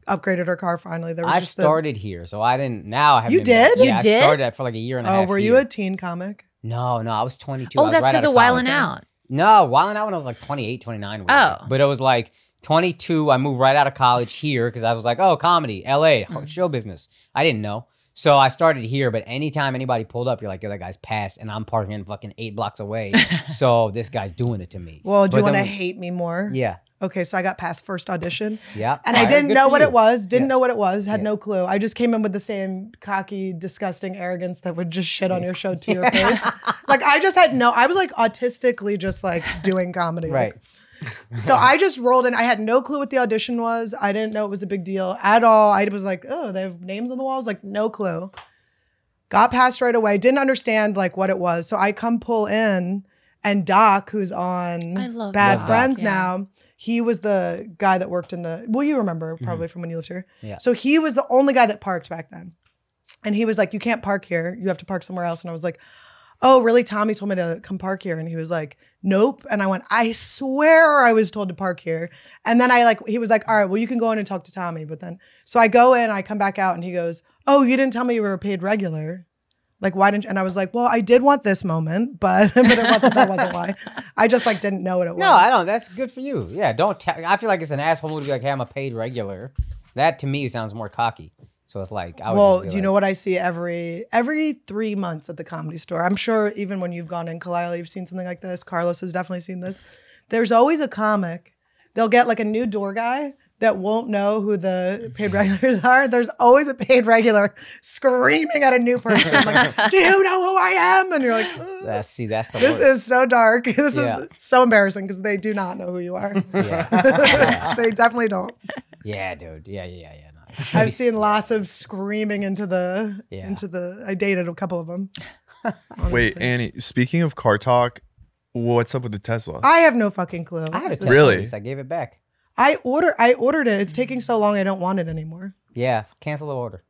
upgraded her car finally. There was I just the- started here, so I didn't. Now I haven't. You been back. did? Yeah, You I did? started that for like a year and a half. oh, half. were you here. a teen comic? No, no, I was 22. oh, I was that's right because out of college. Wild 'N Out. No, Wild 'N Out when I was like 28, 29. Oh. But it was like 22. I moved right out of college here because I was like, oh, comedy, LA, Hmm. show business. I didn't know. So I started here, but anytime anybody pulled up, you're like, yo, that guy's passed, and I'm parking in fucking eight blocks away. so this guy's doing it to me. Well, do you want to then- hate me more? Yeah. Okay, so I got past first audition. Yeah. And I didn't know what you. it was, didn't Yeah. know what it was, had Yeah. no clue. I just came in with the same cocky, disgusting arrogance that would just shit on your show to your face. Like I just had no, I was like autistically just like doing comedy. Right. Like, so I just rolled in. I had no clue what the audition was. I didn't know it was a big deal at all. I was like, oh, they have names on the walls? Like, no clue. Got past right away. Didn't understand like what it was. So I come pull in and Doc, who's on Bad Doc. Friends Yeah. now, he was the guy that worked in the well, you remember mm-hmm. probably from when you lived here. Yeah. So he was the only guy that parked back then. And he was like, You can't park here. You have to park somewhere else. And I was like, Oh, really? Tommy told me to come park here. And he was like, Nope. And I went, I swear I was told to park here. And then I like, he was like, All right, well, you can go in and talk to Tommy. But then, so I go in, I come back out, and he goes, Oh, you didn't tell me you were a paid regular. Like, why didn't you? And I was like, Well, I did want this moment, but, but it wasn't, that wasn't why. I just like didn't know what it was. No, I don't. That's good for you. Yeah, don't. Te- I feel like it's an asshole move to be like, "Hey, I'm a paid regular." That to me sounds more cocky. So it's like, I Well, do you like- know what I see every every three months at the comedy store? I'm sure even when you've gone in Khalyla, you've seen something like this. Carlos has definitely seen this. There's always a comic. They'll get like a new door guy that won't know who the paid regulars are. There's always a paid regular screaming at a new person, like, "Do you know who I am?" And you're like, "Ugh." That's see, that's the "This worst. is so dark. This Yeah. is so embarrassing because they do not know who you are. yeah. they definitely don't." yeah, dude. Yeah, yeah, yeah, yeah. No, I've seen lots of screaming into the Yeah. into the. I dated a couple of them. Wait, Annie, speaking of car talk, what's up with the Tesla? I have no fucking clue. I had a Tesla Really? I gave it back. I order. I ordered it. It's taking so long. I don't want it anymore. Yeah, cancel the order.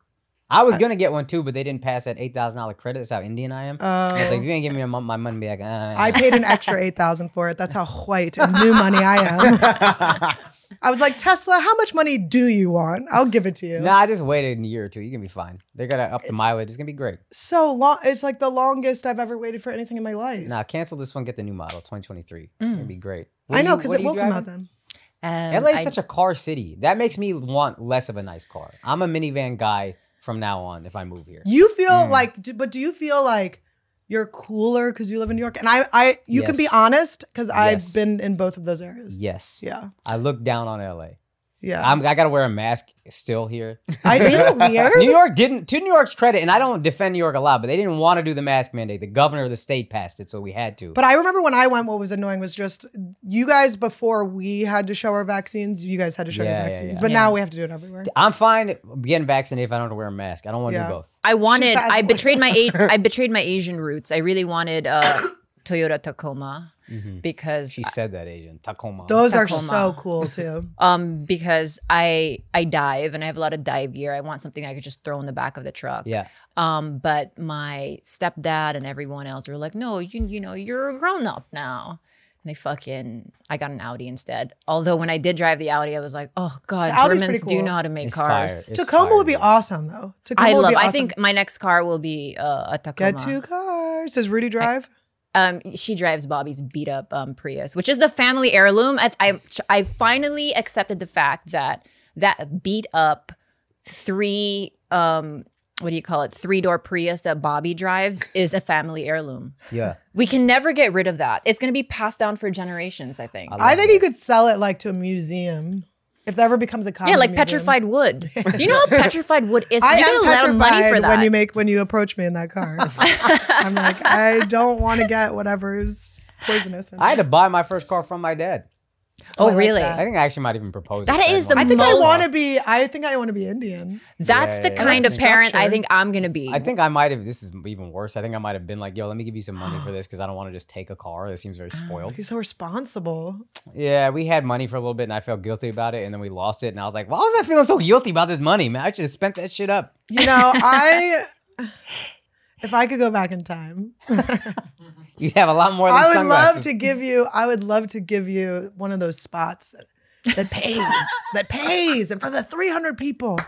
I was gonna get one too, but they didn't pass that eight thousand dollar credit. That's how Indian I am. Uh, I like, if you ain't giving me my, my money back, uh, I paid an extra eight thousand for it. That's how white and new money I am. I was like, Tesla, how much money do you want? I'll give it to you. Nah, I just waited a year or two. You're gonna be fine. They're gonna up the It's- mileage. It's gonna be great. So long. It's like the longest I've ever waited for anything in my life. Nah, cancel this one. Get the new model, 2023. Mm. It'd be great. I know because it will come out then. Um, LA is I- such a car city. That makes me want less of a nice car. I'm a minivan guy from now on if I move here. You feel Mm. like, do- but do you feel like you're cooler because you live in New York? And I, I, you can be honest because I've Yes. been in both of those areas. Yes. Yeah, I look down on LA. Yeah. I'm, I gotta wear a mask still here. I isn't weird. New York didn't, to New York's credit, and I don't defend New York a lot, but they didn't want to do the mask mandate. The governor of the state passed it, so we had to. But I remember when I went, what was annoying was just you guys before we had to show our vaccines, you guys had to show Yeah, your vaccines. yeah. But Yeah. now we have to do it everywhere. I'm fine getting vaccinated if I don't have to wear a mask. I don't want to Yeah. do both. I wanted. I betrayed my A- I betrayed my Asian roots. I really wanted uh, Toyota Tacoma Mhm. because She said that Asian Tacoma. Those are so cool too. um because I I dive and I have a lot of dive gear. I want something I could just throw in the back of the truck. yeah, Um, but my stepdad and everyone else were like, "No, you you know you're a grown up now." And they fucking, I got an Audi instead. Although when I did drive the Audi, I was like, oh God, The Audi's Germans pretty do cool. know how to make It's cars. Tacoma fire, would be dude. awesome though. Tacoma I would love, be I think my next car will be uh, a Tacoma. Get two cars. Does Rudy drive? Um, she drives Bobby's beat up um, Prius, which is the family heirloom. I, I I finally accepted the fact that that beat up three um what do you call it three door Prius that Bobby drives is a family heirloom. Yeah. We can never get rid of that. It's going to be passed down for generations. I think. I think you could sell it like to a museum if that ever becomes a common yeah, like museum. petrified wood. do you know how petrified wood is? I you am get a lot of money for that. when you make when you approach me in that car. I'm like, I don't want to get whatever's poisonous. In I had to buy my first car from my dad. Oh, I really? that. I think I actually might even propose. That is it to the I think day. I want to be. I think I want to be Indian. That's Yeah, the yeah, yeah. kind of like parent I think I'm going to be. I think I might have. This is even worse. I think I might have been like, "Yo, let me give you some money for this because I don't want to just take a car. That seems very spoiled." He's so responsible. yeah, we had money for a little bit, and I felt guilty about it, and then we lost it, and I was like, "Why was I feeling so guilty about this money, man? I should have spent that shit up." You know, I. If I could go back in time, You'd have a lot more. Than I would sunglasses. love to give you. I would love to give you one of those spots that, that pays, that pays, and for the 300 people.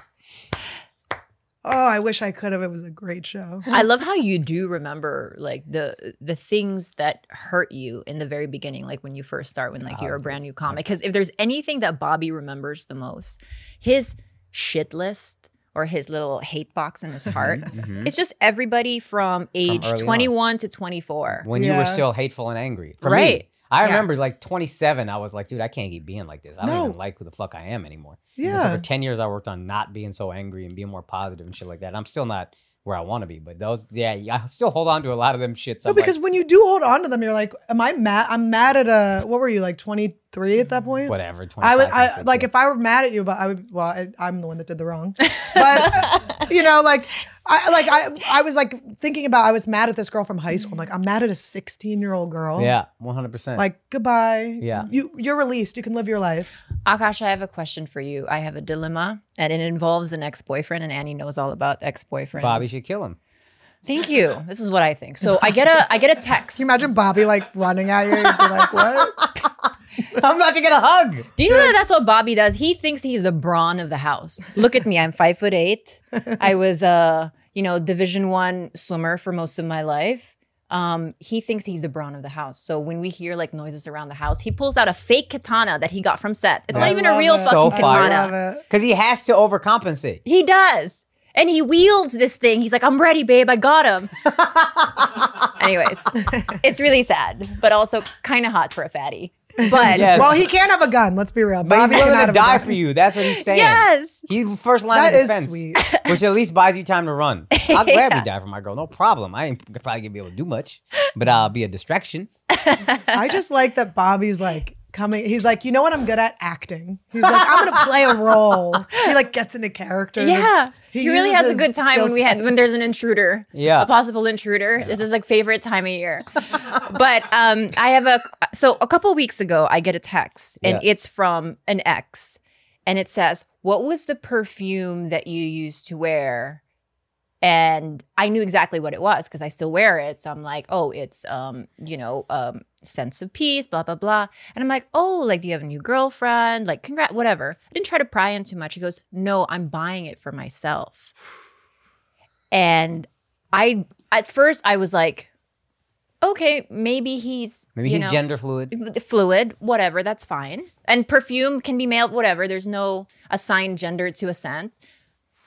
Oh, I wish I could have. It was a great show. I love how you do remember like the the things that hurt you in the very beginning, like when you first start, when like oh, you're a brand new comic. Because if there's anything that Bobby remembers the most, his shit list or his little hate box in his heart, it's just everybody from age Mm-hmm. early on. 21 to 24. when you were still hateful and angry. For Right. me, I Yeah. remember like 27. I was like, dude, I can't keep being like this. I don't No. even like who the fuck I am anymore. And so Yeah. for 10 years, I worked on not being so angry and being more positive and shit like that. I'm still not where I want to be, but those, yeah, I still hold on to a lot of them shits. No, I'm because like, when you do hold on to them, you're like, "Am I mad? I'm mad at a what were you like 23 at that mm, point? whatever. I would, 25, I like if I were mad at you, but I would. Well, I, I'm the one that did the wrong, but you know, like I like I I was like thinking about I was mad at this girl from high school. I'm like I'm mad at a 16 year old girl. Yeah, 100%. Like goodbye. Yeah. You you're released. You can live your life. Akaash, I have a question for you. I have a dilemma, and it involves an ex boyfriend, and Annie knows all about ex boyfriends. Bobby should kill him. Thank you. This is what I think. So I get a I get a text. Can you imagine Bobby like running at you? You'd be like, what? I'm about to get a hug. Do you know that that's what Bobby does? He thinks he's the brawn of the house. Look at me. I'm five foot eight. I was a you know Division One swimmer for most of my life. Um, he thinks he's the brawn of the house. So when we hear like noises around the house, he pulls out a fake katana that he got from set. It's not even a real it. fucking So katana. Because he has to overcompensate. He does. And he wields this thing. He's like, I'm ready, babe. I got him. Anyways, it's really sad, but also kind of hot for a fatty. But Yes. Well, he can't have a gun. Let's be real. But Bobby he's willing cannot to have a die for you. That's what he's saying. yes. He first line That of is defense, sweet. which at least buys you time to run. I'll gladly die for my girl, no problem. I ain't probably gonna be able to do much, but I'll be a distraction. I just like that Bobby's like coming. He's like, you know what I'm good at? Acting. He's like, I'm gonna play a role. He like gets into character. Yeah. He, really has a good time when we had when there's an intruder. Yeah. A possible intruder. This is like favorite time of year. but um I have a so a couple weeks ago I get a text and Yeah. it's from an ex and it says, "What was the perfume that you used to wear?" And I knew exactly what it was because I still wear it. So I'm like, "Oh, it's um, you know, um Scent of Peace, blah blah blah." And I'm like, "Oh, like do you have a new girlfriend? Like congrats, whatever." I didn't try to pry in too much. He goes, "No, I'm buying it for myself." And I at first I was like, okay, maybe he's Maybe he's know, gender fluid. fluid, whatever, that's fine. And perfume can be male, whatever. There's no assigned gender to a scent.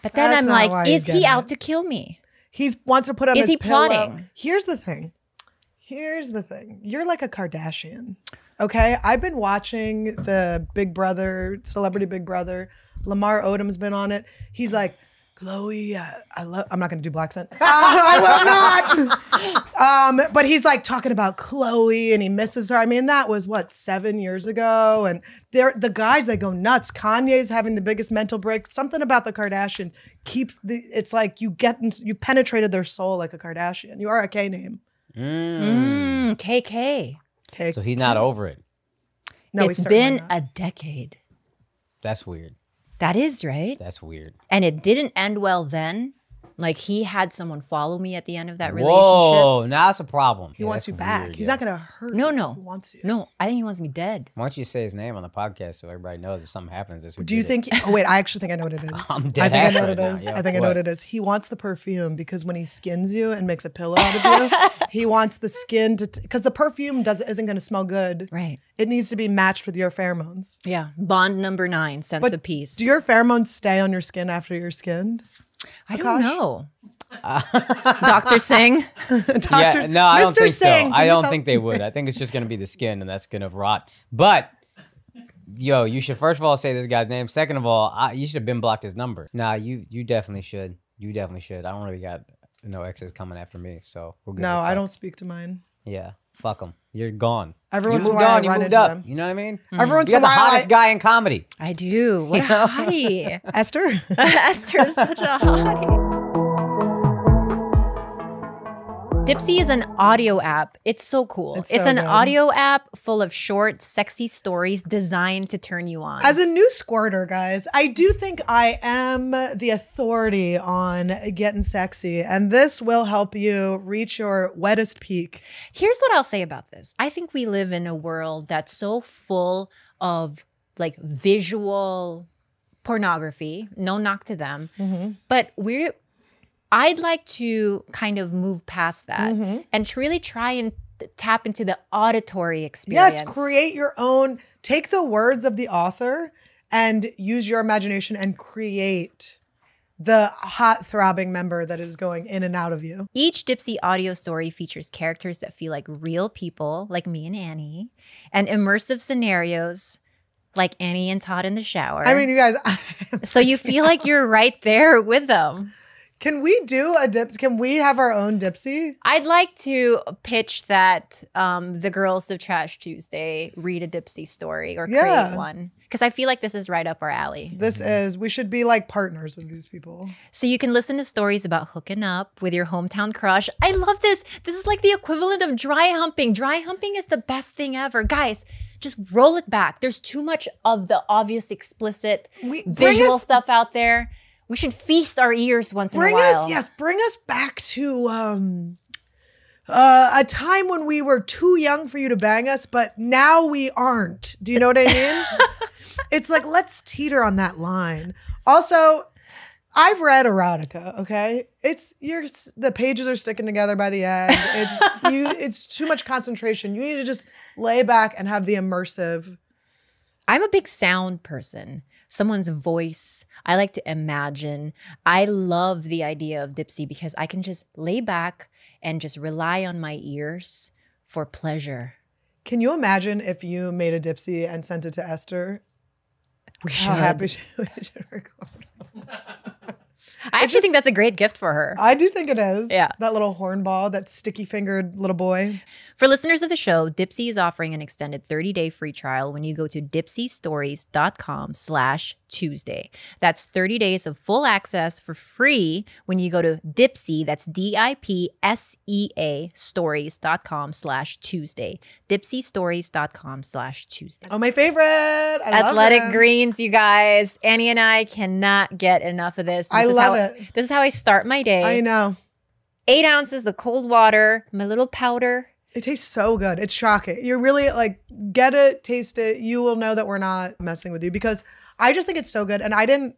But then That's I'm like, is he it. out to kill me? He wants to put on Is his he pillow. plotting? Here's the thing. Here's the thing. You're like a Kardashian. Okay? I've been watching the Big Brother, Celebrity Big Brother. Lamar Odom's been on it. He's like, Khloé, uh, I love. I'm not gonna do black scent. I will not. um, but he's like talking about Khloé, and he misses her. I mean, that was what seven years ago, and they're the guys that go nuts. Kanye's having the biggest mental break. Something about the Kardashians keeps the. It's like you get you penetrated their soul like a Kardashian. You are a K name. Mm, KK. Okay. So he's not over it. no, it's he's certainly been not. a decade. That's weird. That is right. That's weird. And it didn't end well then. Like he had someone follow me at the end of that relationship. Whoa, now that's a problem. He Yeah, wants you back. weird, He's yeah. not gonna hurt. No, no. He wants you. No, I think he wants me dead. Why don't you say his name on the podcast so everybody knows if something happens? This Do you think? Oh wait, I actually think I know what it is. I'm dead. I think I know what right it now, is. yeah. I think I know What? what it is. He wants the perfume because when he skins you and makes a pillow out of you, he wants the skin to because the perfume doesn't isn't going to smell good. Right. It needs to be matched with your pheromones. Yeah. Bond number nine, sense But of peace. Do your pheromones stay on your skin after you're skinned? I don't Akaash? know. Dr. Singh. Doctors, Yeah, no, I don't Mr. think Singh, so. I don't think they would. I think it's just gonna be the skin, and that's gonna rot. But yo, you should first of all say this guy's name. Second of all, I, you should have been blocked his number. Nah, you you definitely should. You definitely should. I don't really got no exes coming after me, so we're good No, I don't speak to mine. Yeah, fuck them. You're gone. Every you once in a moved while, I on. You run moved into up. them. You know what I mean? Mm-hmm. Every once You're in the a while, hottest I- guy in comedy. I do. What a hottie. Esther. Esther's such a hottie. Dipsea is an audio app. It's so cool. It's It's, so an good. audio app full of short, sexy stories designed to turn you on. As a new squirter, guys, I do think I am the authority on getting sexy, and this will help you reach your wettest peak. Here's what I'll say about this. I think we live in a world that's so full of like visual pornography. No knock to them. Mm-hmm. But we're I'd like to kind of move past that Mhm. and to really try and tap into the auditory experience. Yes, create your own. Take the words of the author and use your imagination and create the hot throbbing member that is going in and out of you. Each Dipsea audio story features characters that feel like real people, like me and Annie, and immersive scenarios like Annie and Todd in the shower. I mean, you guys, so you feel like you're right there with them. Can we do a dips? Can we have our own Dipsea? I'd like to pitch that um, the girls of Trash Tuesday read a Dipsea story or Yeah. create one because I feel like this is right up our alley. This is, we should be like partners with these people. So you can listen to stories about hooking up with your hometown crush. I love this. This is like the equivalent of dry humping. Dry humping is the best thing ever. Guys, just roll it back. There's too much of the obvious explicit We- visual us- stuff out there. We should feast our ears once bring in a while. us yes bring us back to um uh, a time when we were too young for you to bang us but now we aren't. Do you know what i mean? It's like let's teeter on that line. Also i've read erotica okay? It's you're the pages are sticking together by the end. It's you it's too much concentration. You need to just lay back and have the immersive. I'm a big sound person. Someone's voice. I like to imagine. I love the idea of Dipsea because I can just lay back and just rely on my ears for pleasure. can you imagine if you made a Dipsea and sent it to esther We how happy she we should record I actually think that's a great gift for her. I do think it is. Yeah. That little hornball, that sticky fingered little boy. For listeners of the show, Dipsea is offering an extended 30-day free trial when you go to dipseastories.com slash Tuesday. That's 30 days of full access for free when you go to Dipsea, that's D-I-P-S-E-A stories.com slash Tuesday. Dipseastories.com slash Tuesday. Oh, my favorite. I Athletic greens, you guys. Annie and I cannot get enough of this. This I love how, it. This is how I start my day. I know. Eight ounces of cold water, my little powder. It tastes so good. It's shocking. You're really like, get it, taste it. You will know that we're not messing with you because I just think it's so good. And I didn't,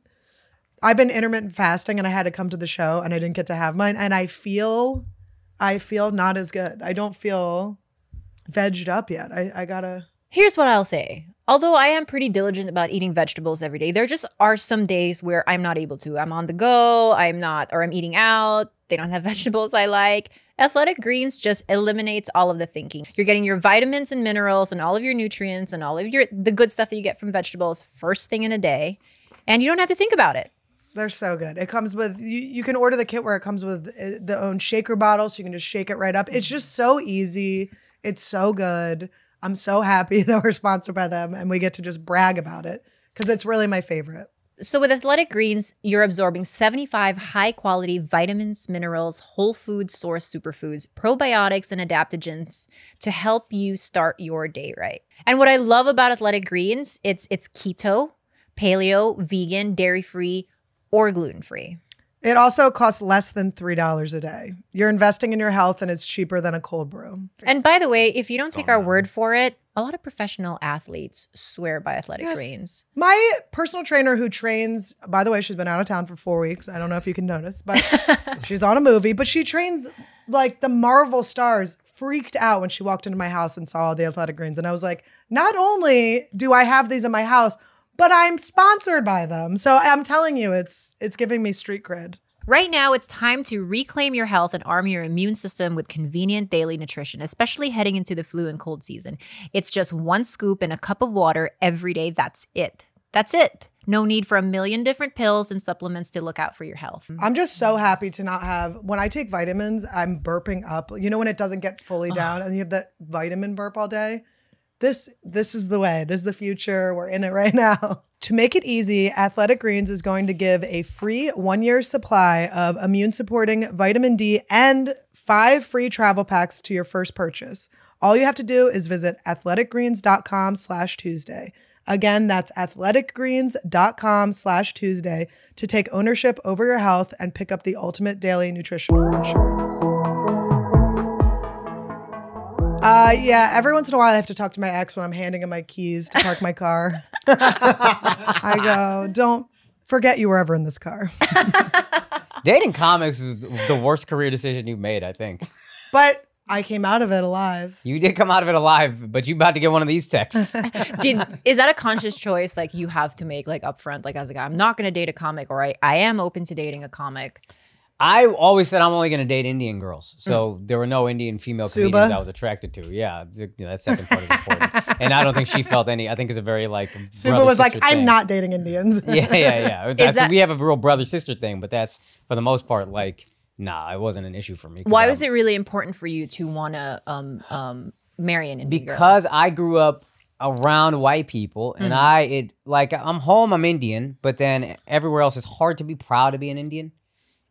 I've been intermittent fasting and I had to come to the show and I didn't get to have mine. And I feel, I feel not as good. I don't feel vegged up yet. I, I gotta, Here's what I'll say. Although I am pretty diligent about eating vegetables every day, there just are some days where I'm not able to. I'm on the go, I'm not, or I'm eating out. They don't have vegetables I like. Athletic Greens just eliminates all of the thinking. You're getting your vitamins and minerals and all of your nutrients and all of your the good stuff that you get from vegetables first thing in a day, and you don't have to think about it. They're so good. It comes with you, you can order the kit where it comes with uh, the own shaker bottle so you can just shake it right up. It's just so easy. It's so good. I'm so happy that we're sponsored by them and we get to just brag about it cuz it's really my favorite. So with Athletic Greens, you're absorbing 75 high-quality vitamins, minerals, whole food source superfoods, probiotics and adaptogens to help you start your day right. And what I love about Athletic Greens, it's it's keto, paleo, vegan, dairy-free, or gluten-free. It also costs less than $3 a day. You're investing in your health and it's cheaper than a cold brew. And by the way, if you don't take our word for it, a lot of professional athletes swear by athletic Yes. greens. My personal trainer who trains, by the way, she's been out of town for four weeks. I don't know if you can notice, but she's on a movie, but she trains like the Marvel stars freaked out when she walked into my house and saw all the athletic greens. And I was like, not only do I have these in my house, but I'm sponsored by them. So I'm telling you, it's it's giving me street cred. Right now, it's time to reclaim your health and arm your immune system with convenient daily nutrition, especially heading into the flu and cold season. It's just one scoop in a cup of water every day. That's it. That's it. No need for a million different pills and supplements to look out for your health. I'm just so happy to not have when I take vitamins, I'm burping up. You know when it doesn't get fully down and you have that vitamin burp all day? This this is the way. This is the future. We're in it right now. To make it easy, Athletic Greens is going to give a free 1-year supply of immune supporting vitamin D and 5 free travel packs to your first purchase. All you have to do is visit athleticgreens.com slash Tuesday. Again, that's athleticgreens.com slash Tuesday to take ownership over your health and pick up the ultimate daily nutritional insurance. Uh, yeah, every once in a while I have to talk to my ex when I'm handing him my keys to park my car. I go, don't forget you were ever in this car. Dating comics is the worst career decision you've made, I think. But I came out of it alive. You did come out of it alive, but you about to get one of these texts. Did, is that a conscious choice like you have to make like upfront like as a guy i'm not going to date a comic or I, I am open to dating a comic I always said I'm only going to date Indian girls. So there were no Indian female Suba? comedians I was attracted to. Yeah, th- you know, that second part is important. and I don't think she felt any. I think it's a very like. Suba was like, brother-sister I'm thing. not dating Indians. Yeah, yeah, yeah. That's, that- we have a real brother sister thing, but that's for the most part like, nah, it wasn't an issue for me. why I'm- was it really important for you to want to um um marry an indian girl? because I grew up around white people and I it like I'm home I'm Indian but then everywhere else it's hard to be proud to be an Indian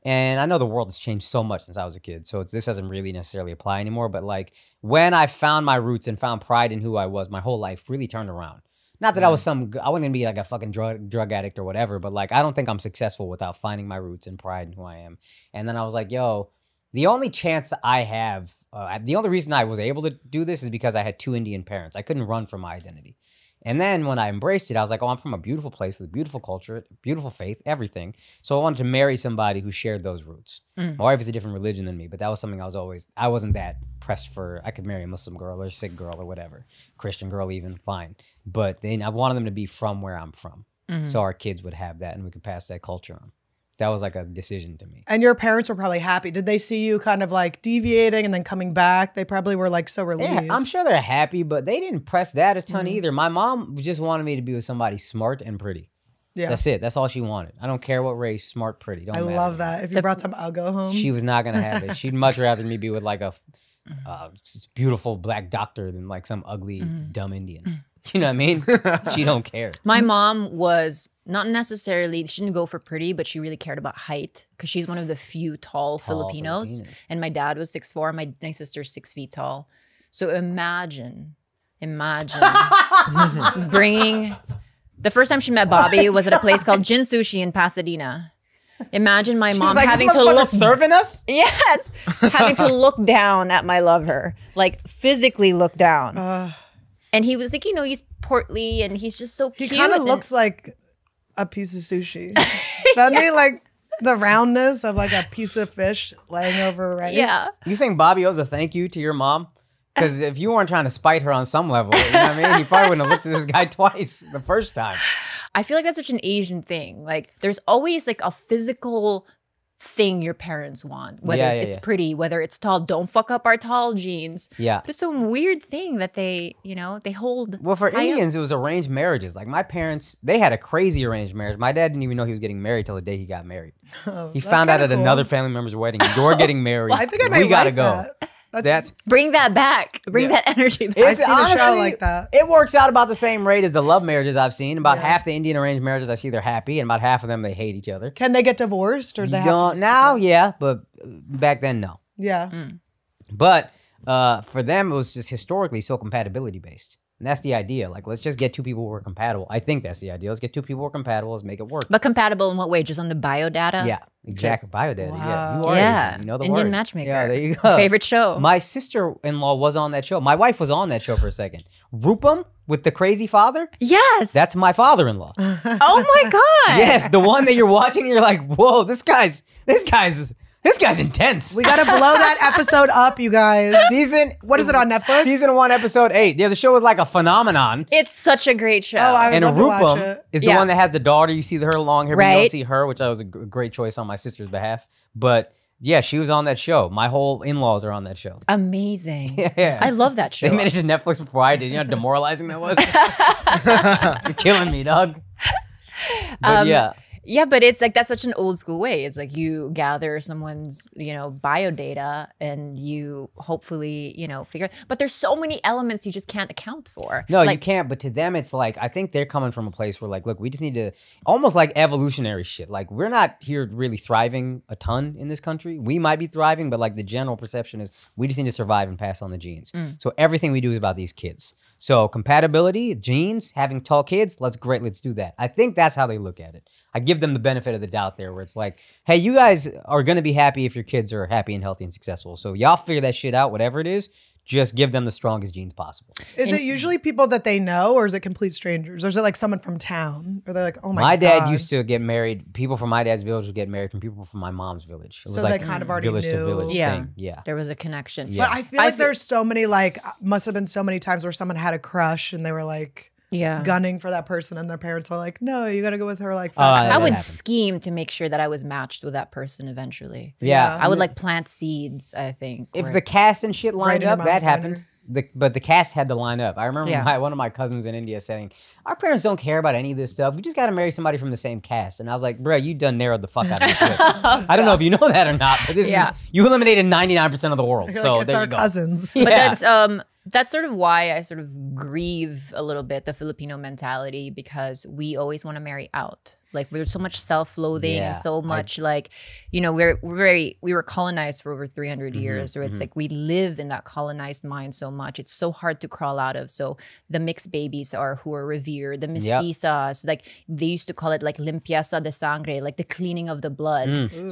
and I know the world has changed so much since I was a kid so it's, this doesn't really necessarily apply anymore but like when I found my roots and found pride in who I was my whole life really turned around not that I was some I wasn't gonna be like a fucking drug drug addict or whatever but like I don't think I'm successful without finding my roots and pride in who I am and then I was like yo the only chance I have, uh, the only reason I was able to do this is because I had two Indian parents. I couldn't run from my identity. And then when I embraced it, I was like, oh, I'm from a beautiful place with a beautiful culture, beautiful faith, everything. So I wanted to marry somebody who shared those roots. Mm. My wife is a different religion than me, but that was something I was always, I wasn't that pressed for. I could marry a Muslim girl or a Sikh girl or whatever, Christian girl even, fine. But then I wanted them to be from where I'm from. Mm-hmm. So our kids would have that and we could pass that culture on. That was like a decision to me. And your parents were probably happy. Did they see you kind of like deviating and then coming back? They probably were like so relieved. Yeah, I'm sure they're happy, but they didn't press that a Mm-hmm. ton either. My mom just wanted me to be with somebody smart and pretty. Yeah. That's it. That's all she wanted. I don't care what race, smart, pretty. Don't I matter. love that. If you brought some I'll go home. She was not gonna have it. She'd much rather me be with like a Mm-hmm. uh, beautiful black doctor than like some ugly Mm-hmm. dumb Indian. You know what I mean? she don't care. My mom was not necessarily she didn't go for pretty, but she really cared about height because she's one of the few tall, Filipinos. Filipinos. And my dad was six four. My my sister's six feet tall. So imagine, imagine bringing. The first time she met Bobby was at a place called Jin Sushi in Pasadena. Imagine my mom like, having to look serving us. Yes, having to look down at my lover, like physically look down. Uh, and he was like, you know, he's portly and he's just so he cute. He kind of looks like a piece of sushi. Doesn't he? Like the roundness of like a piece of fish laying over rice. yeah. You think Bobby owes a thank you to your mom? Because if you weren't trying to spite her on some level, you know what I mean? You probably wouldn't have looked at this guy twice the first time. I feel like that's such an Asian thing. Like, there's always like a physical thing your parents want, whether Yeah, yeah, it's yeah. pretty, whether it's tall. Don't fuck up our tall genes. Yeah. But it's some weird thing that they, you know, they hold. Well, for high up. Indians, it was arranged marriages. Like my parents, they had a crazy arranged marriage. My dad didn't even know he was getting married till the day he got married. Oh, He found out at cool. another family member's wedding. You're getting married. I think I might we gotta like go. that. That's, That's Bring that back. Bring Yeah. that energy back. I've It's seen a show like that. It works out about the same rate as the love marriages I've seen. About Yeah. half the Indian arranged marriages I see, they're happy, and about half of them they hate each other. Can they get divorced or do they have to don't- now, stick yeah, but back then, no. out? Yeah. But uh, for them, it was just historically so compatibility based. And that's the idea. Like, let's just get two people who are compatible. I think that's the idea. Let's get two people who are compatible. Let's make it work. But compatible in what way? Just on the bio data? yeah, exactly. Biodata. Yeah, you are Yeah. Asian. You know the Indian word. matchmaker. Yeah, there you go. Favorite show. My sister-in-law was on that show. My wife was on that show for a second. Rupam with the crazy father. yes. That's my father-in-law. oh my god. yes, the one that you're watching. You're like, whoa, this guy's this guy's this guy's intense. We gotta blow that episode up, you guys. season. What is it on Netflix? Season one, episode eight. Yeah, the show is like a phenomenon. It's such a great show. Oh, I would and love to watch Rupam it. is the Yeah. one that has the daughter. You see her long hair, but you don't see her, which I was a g- great choice on my sister's behalf. But yeah, she was on that show. My whole in-laws are on that show. Amazing. Yeah. I love that show. They made it to Netflix before I did. You know how demoralizing that was? it's killing me, dog. But Um, yeah. Yeah, but it's like that's such an old school way. It's like you gather someone's, you know, bio data and you hopefully, you know, figure but there's so many elements you just can't account for. No, you can't. But to them, it's like I think they're coming from a place where, like, look, we just need to almost like evolutionary shit. Like, we're not here really thriving a ton in this country. We might be thriving, but like the general perception is we just need to survive and pass on the genes. Mm. So everything we do is about these kids. So compatibility, genes, having tall kids, let's great, let's do that. I think that's how they look at it. I give them the benefit of the doubt there, where it's like, hey, you guys are gonna be happy if your kids are happy and healthy and successful. So y'all figure that shit out, whatever it is. Just give them the strongest genes possible. Is it usually people that they know, or is it complete strangers, or is it like someone from town, or they're like, oh my, god. My, dad God. used to get married. People from my dad's village would get married from people from my mom's village. It was So like they kind of already village to knew. village Yeah. thing. Yeah. there was a connection. Yeah. But I feel I like fe- there's so many like must have been so many times where someone had a crush and they were like Yeah. gunning for that person, and their parents are like, no, you got to go with her. Like, Oh, fat that I would happened. scheme to make sure that I was matched with that person eventually. Yeah. I would like plant seeds, I think. if or- the caste and shit lined in your up, that mom's happened. The, but the caste had to line up. I remember Yeah. my, one of my cousins in India saying, "Our parents don't care about any of this stuff. We just got to marry somebody from the same caste." And I was like, "Bro, you done narrowed the fuck out of this shit. I don't know if you know that or not, but this Yeah. is you eliminated ninety nine percent of the world. You're so like, it's there our you go. cousins. but that's um that's sort of why I sort of grieve a little bit the Filipino mentality because we always want to marry out. Like there's so much self-loathing Yeah, and so I- much like, you know, we're we're very we were colonized for over 300 Mm-hmm, years, where it's like we live in that colonized mind so much. It's so hard to crawl out of. So the mixed babies are who are revered, the Yep. mestizas, like they used to call it like limpieza de sangre, like the cleaning of the blood.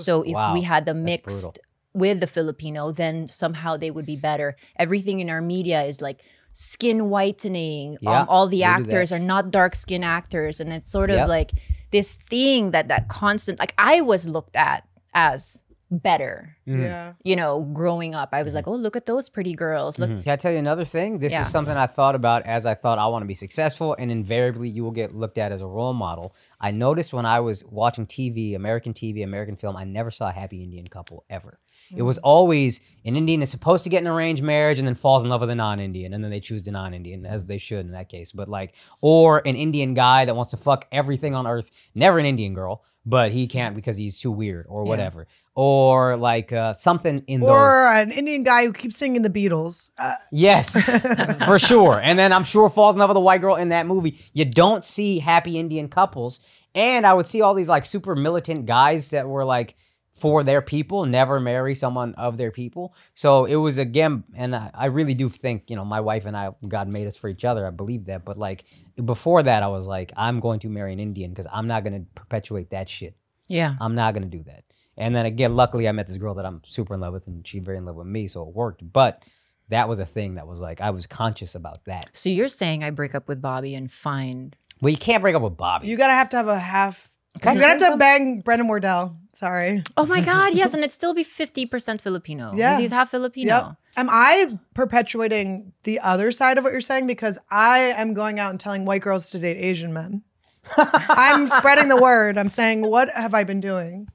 So if Mm. Wow, we had the mixed with the Filipino, then somehow they would be better. Everything in our media is like skin whitening. Yeah, um, all the actors are not dark skin actors, and it's sort Yep. of like this thing that that constant. Like I was looked at as better. Mm-hmm. Yeah. You know, growing up, I was like, oh, look at those pretty girls. Look, Can I tell you another thing? This Yeah. is something I thought about as I thought I want to be successful, and invariably you will get looked at as a role model. I noticed when I was watching TV, American TV, American film, I never saw a happy Indian couple ever. It was always an Indian is supposed to get an arranged marriage and then falls in love with a non-Indian, and then they choose the non-Indian as they should in that case. But like, or an Indian guy that wants to fuck everything on earth, never an Indian girl, but he can't because he's too weird or whatever. Or like uh, something in those. Or an Indian guy who keeps singing the Beatles. Uh, Yes, for sure. And then I'm sure falls in love with a white girl in that movie. You don't see happy Indian couples. And I would see all these like super militant guys that were like for their people, never marry someone of their people. So it was again, and I, I really do think, you know, my wife and I, God made us for each other. I believe that. But like before that, I was like, I'm going to marry an Indian because I'm not going to perpetuate that shit. yeah. I'm not gonna do that. And then again, luckily I met this girl that I'm super in love with, and she's very in love with me, so it worked. But that was a thing that was like I was conscious about that. So you're saying I break up with Bobby and find Well, you can't break up with Bobby. you gotta have to have a half. Can I you gotta have to bang Brandon Wardell. Sorry. Oh my God, yes, and it'd still be 50% Filipino. Yeah. He's half Filipino. Yep. Am I perpetuating the other side of what you're saying? Because I am going out and telling white girls to date Asian men. I'm spreading the word. I'm saying, what have I been doing?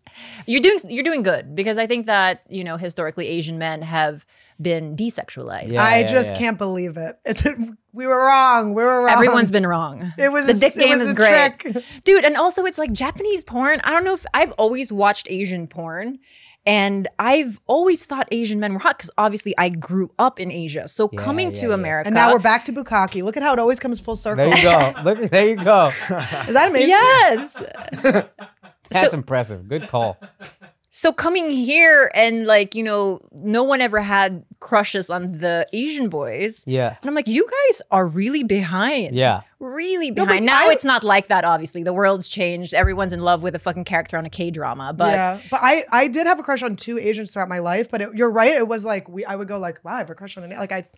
You're doing you're doing good because I think that, you know, historically Asian men have been desexualized. Yeah, I yeah, just yeah. can't believe it. It's, we were wrong. We were wrong. Everyone's been wrong. It was the a- dick it game was is a great, trick. dude. And also, it's like Japanese porn. I don't know if I've always watched Asian porn, and I've always thought Asian men were hot because obviously I grew up in Asia. So Yeah, coming yeah, to yeah. America, And now we're back to Bukkake. Look at how it always comes full circle. there you go. Look, there you go. Is that amazing? Yes, That's So- impressive. Good call. So coming here and like, you know, no one ever had crushes on the Asian boys. Yeah. And I'm like, you guys are really behind. Yeah. Really but behind. now I- it's not like that, obviously. The world's changed. Everyone's in love with a fucking character on a K drama. But yeah, but I I did have a crush on two Asians throughout my life. But it, you're right. It was like we I would go like, wow, I have a crush on an like I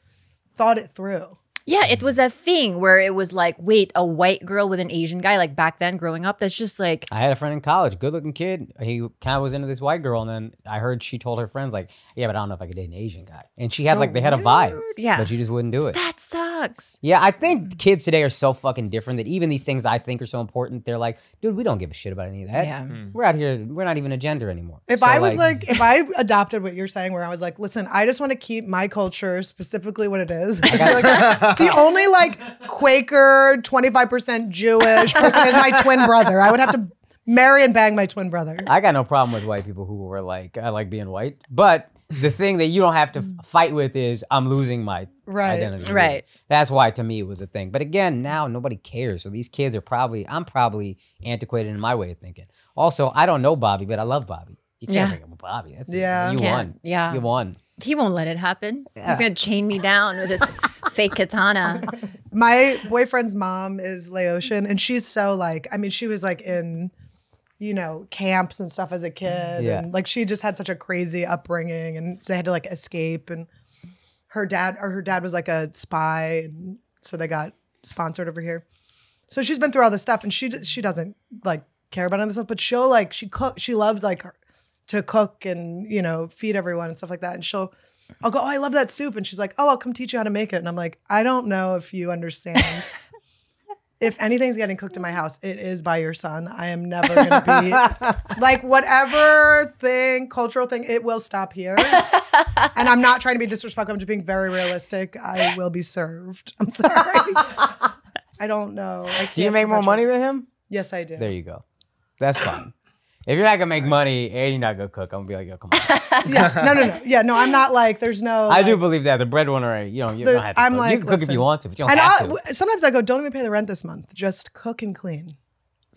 thought it through. Yeah, it was a thing where it was like, wait, a white girl with an Asian guy, like back then growing up, that's just like I had a friend in college, good looking kid. He kind of was into this white girl, and then I heard she told her friends like, "Yeah, but I don't know if I could date an Asian guy." And she had So like they had a vibe, Yeah. but she just wouldn't do it. that sucks. Yeah, I think kids today are so fucking different that even these things I think are so important, they're like, dude, we don't give a shit about any of that. Yeah. Hmm. We're out here, we're not even a gender anymore. If So, I was like, if I adopted what you're saying, where I was like, listen, I just want to keep my culture specifically what it is. Like, the only like Quaker, 25% Jewish person is my twin brother. I would have to marry and bang my twin brother. I got no problem with white people who were like, I like being white. But the thing that you don't have to mm. fight with is I'm losing my Right. identity. Right. That's why to me it was a thing. But again, now nobody cares. So these kids are probably, I'm probably antiquated in my way of thinking. Also, I don't know Bobby, but I love Bobby. You can't Yeah. break up with Bobby. That's Yeah. You Can't. won. Yeah. You won. He won't let it happen. Yeah. He's gonna chain me down with his fake katana. My boyfriend's mom is Laotian, and she's so like, I mean, she was like in, you know, camps and stuff as a kid, Yeah. and like she just had such a crazy upbringing, and they had to like escape, and her dad or her dad was like a spy, and so they got sponsored over here. So she's been through all this stuff, and she she doesn't like care about any of this stuff, but she'll like she cook, she loves like her, to cook and you know feed everyone and stuff like that, and she'll. I'll go, oh, I love that soup. And she's like, oh, I'll come teach you how to make it. And I'm like, I don't know if you understand. if anything's getting cooked in my house, it is by your son. I am never going to be like whatever thing, cultural thing, it will stop here. and I'm not trying to be disrespectful. I'm just being very realistic. I will be served. I'm sorry. I don't know. I Do you make more money than him? Yes, I do. There you go. That's fine. If you're not gonna make money and you're not gonna cook, I'm gonna be like, yo, come on. yeah. No, no, no. Yeah, no, I'm not like, there's no. I do believe that the breadwinner, you know, you There- don't have to. I'm cook. like, you can cook if you want to, but you don't And have I, to. sometimes I go, don't even pay the rent this month. Just cook and clean.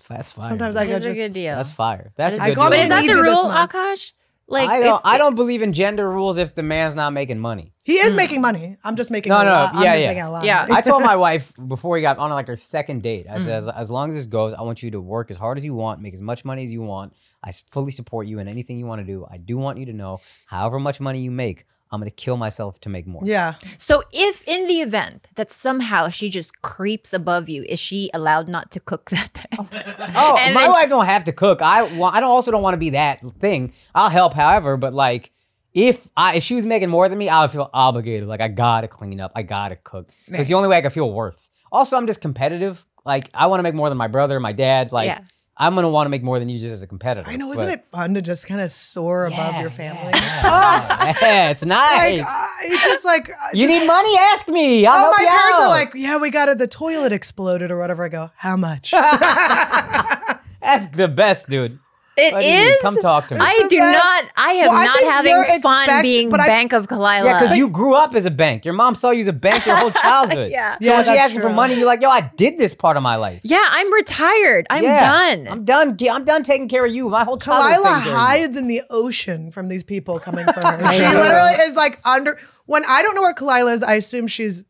That's fire. Sometimes I go, Those are a just, good deal. That's fire. That's a I good go, deal. But I is that need the rule. Akaash? Like I don't. if- I don't believe in gender rules if the man's not making money. he is making money. I'm just making No, a no, lot. I'm yeah, yeah. making a lot. Yeah. I told my wife before we got on like our second date, I said, Mm. as, as long as this goes, I want you to work as hard as you want, make as much money as you want. I fully support you in anything you want to do. I do want you to know, however much money you make, I'm gonna kill myself to make more. yeah. So if in the event that somehow she just creeps above you, is she allowed not to cook that day? Oh. oh, And my then- wife don't have to cook. I want. I don't also don't want to be that thing. I'll help, however, but like. If I if she was making more than me, I would feel obligated. Like I gotta clean up, I gotta cook. It's Right. the only way I can feel worth. Also, I'm just competitive. Like I want to make more than my brother, my dad. Like Yeah. I'm gonna want to make more than you just as a competitor. I know. Isn't it fun to just kind of soar above your family? Yeah, yeah, it's nice. Like, uh, it's just like, uh, you just- need money? Ask me. I'll Oh, my parents are like, yeah, we got it. The toilet exploded or whatever. I go, how much? Ask the best, dude. It What do you need? is. Come talk to me. I do best. not. I am Well, not think having you're fun expect- being but I- Bank of Khalyla. Yeah, because you grew up as a bank. Your mom saw you as a bank your whole childhood. Yeah. So Yeah, when she that's asks you for money, you're like, yo, I did this part of my life. Yeah, I'm retired. I'm Yeah. done. I'm done. I'm done taking care of you. My whole childhood. Khalyla hides in the ocean from these people coming for her. she literally is like under. When I don't know where Khalyla is, I assume she's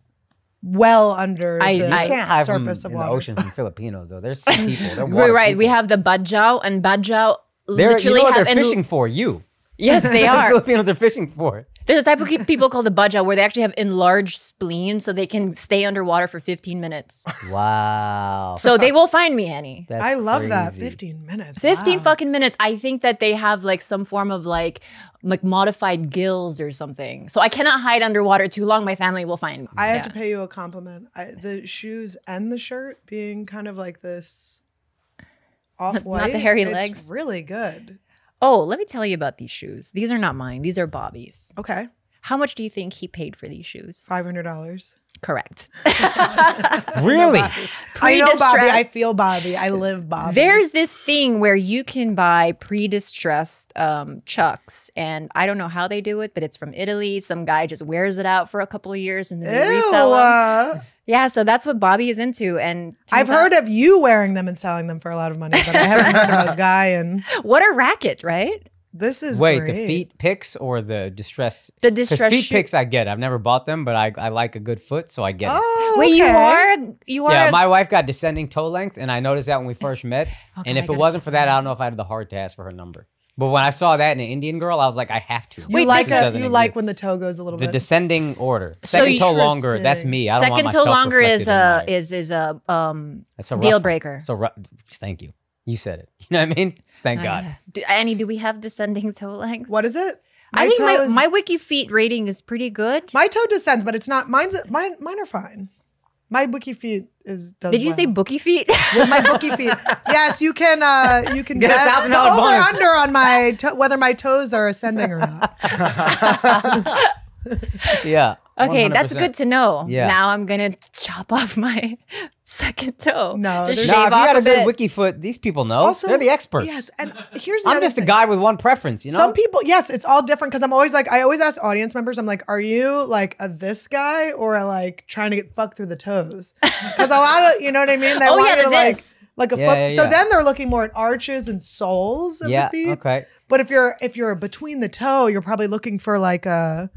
well under I- the You I- can't hide from surface of in water. the ocean from Filipinos though. There's some people. They're We're water right. We have the Bajau, and Bajau They're, literally you know what have they're en- fishing for? You. Yes, they The are. Filipinos are fishing for. There's a type of people called the Bajau where they actually have enlarged spleens so they can stay underwater for 15 minutes. Wow. So they will find me, Annie. That's I love that. 15 minutes. 15 wow. fucking minutes. I think that they have like some form of like like modified gills or something. So I cannot hide underwater too long. My family will find me. I have Yeah. to pay you a compliment. I, the shoes and the shirt being kind of like this off white. not the hairy it's legs. Really good. Oh, let me tell you about these shoes. These are not mine. These are Bobby's. Okay. How much do you think he paid for these shoes? Five hundred dollars. Correct. Really? I know Bobby. I feel Bobby. I live Bobby. There's this thing where you can buy pre-distressed um, chucks, and I don't know how they do it, but it's from Italy. Some guy just wears it out for a couple of years and then they Ew, resell them. uh, Yeah, so that's what Bobby is into. And I've turns heard of you wearing them and selling them for a lot of money, but I haven't heard of a guy and what a racket, right? This is Wait, great. the feet picks or the distressed? The 'cause distressed feet shoe- pics I get. I've never bought them, but I, I like a good foot, so I get it. Oh, Wait, you are you are Yeah, a- my wife got descending toe length, and I noticed that when we first met. Okay, and I if it wasn't for that that, I don't know if I had the heart to ask for her number. But when I saw that in an Indian girl, I was like, I have to. You Wait, like a, doesn't you like when the toe goes a little the bit. The descending order. So Second you- toe longer. That's me. I don't second want toe longer is a my- is is a um That's a rough deal one. breaker. So ru- thank you. You said it. You know what I mean? Thank God. Uh, do, Annie, do we have descending toe length? what is it? I think my, toes- my wiki feet rating is pretty good. my toe descends, but it's not mine's mine. Mine are fine. My bookie feet is. Does Did you well. say bookie feet? With my bookie feet? Yes, you can. uh You can Get a $1,000 the over bonus. under on my to- whether my toes are ascending or not. Yeah. Okay, that's 100%. good to know. Yeah. Now I'm gonna chop off my second toe. No, just shave No, if you got a, a good bit. wiki foot, these people know. They're the experts. Yes, and here's the I'm other just a guy with one preference, you know? Some people, yes, it's all different because I'm always like, I always ask audience members, I'm like, are you like a this guy or a, like trying to get fucked through the toes? Because a lot of, you know what I mean? They Oh, want yeah, you to like, like a Yeah, foot. yeah, So yeah. then they're looking more at arches and soles of yeah, the feet. okay. But if you're if you're between the toe, you're probably looking for like a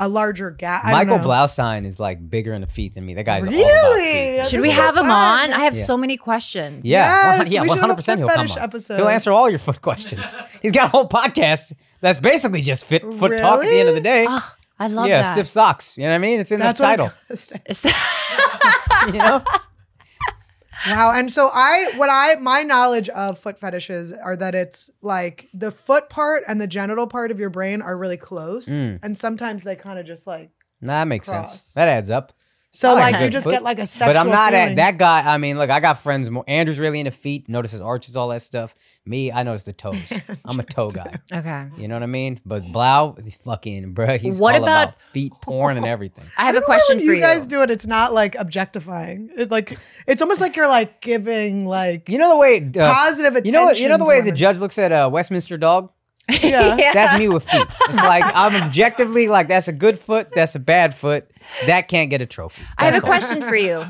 a larger gap. I Michael. Blaustein is like bigger in the feet than me. That guy's all about Really? feet. Should we have him fun. on? I have Yeah. so many questions. Yeah, Yes, yeah, we should have a hundred percent. He'll come on. episode. He'll answer all your foot questions. He's got a whole podcast that's basically just fit foot talk at the end of the day. Oh, I love yeah, that. stiff socks. You know what I mean? It's in That's the title. was gonna say. It's- you know? Wow. And so I, what I, my knowledge of foot fetishes are that it's like the foot part and the genital part of your brain are really close. Mm. And sometimes they kind of just like, Nah, that makes Cross. sense. That adds up. So I like like you just foot, get like a sexual But I'm not feeling. at that guy. I mean, look, I got friends. More Andrew's really into feet. Notices arches, all that stuff. Me, I notice the toes. I'm a toe guy. okay. You know what I mean? But Blau, he's fucking, bro. He's What all about, about- feet porn and everything. I have I a question when for you guys do it. It's not like objectifying. It like it's almost like you're like giving like You know the way. Uh, positive attention. you know? You know the way the judge looks at a Westminster dog. Yeah. That's me with feet. It's like I'm objectively like that's a good foot. That's a bad foot. That can't get a trophy. I have a all. question for you.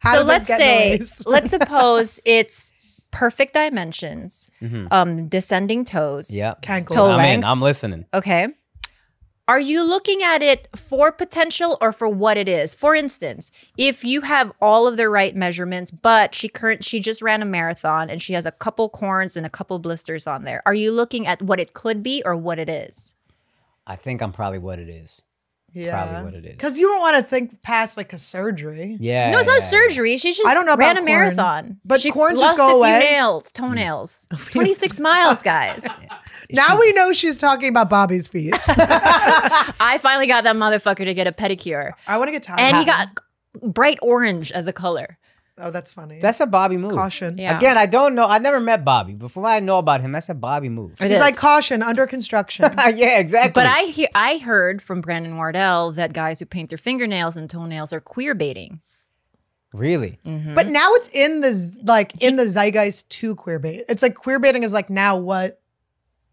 How so let's say, let's suppose it's perfect dimensions, Mhm. um, descending toes. Yeah. Cankles. Toe I'm in. length. I'm listening. Okay. Are you looking at it for potential or for what it is? For instance, if you have all of the right measurements, but she current she just ran a marathon and she has a couple corns and a couple blisters on there, are you looking at what it could be or what it is? I think I'm probably what it is. Yeah. probably what it is. Because you don't want to think past like a surgery. Yeah. no, it's not yeah, surgery. She just I don't know ran about a corns, marathon. but she corns lost just go a few away? nails, toenails. Twenty six miles, guys. Now we know she's talking about Bobby's feet. I finally got that motherfucker to get a pedicure, I want to get tired. and he got bright orange as a color. Oh, that's funny. That's a Bobby move. caution. Yeah. Again, I don't know. I never met Bobby, Before I know about him, that's a Bobby move. It He's is. like caution under construction. yeah, exactly. But I hear I heard from Brandon Wardell that guys who paint their fingernails and toenails are queer baiting. really. Mm-hmm. But now it's in the z- like in the zeitgeist to queer bait. It's like queer baiting is like now what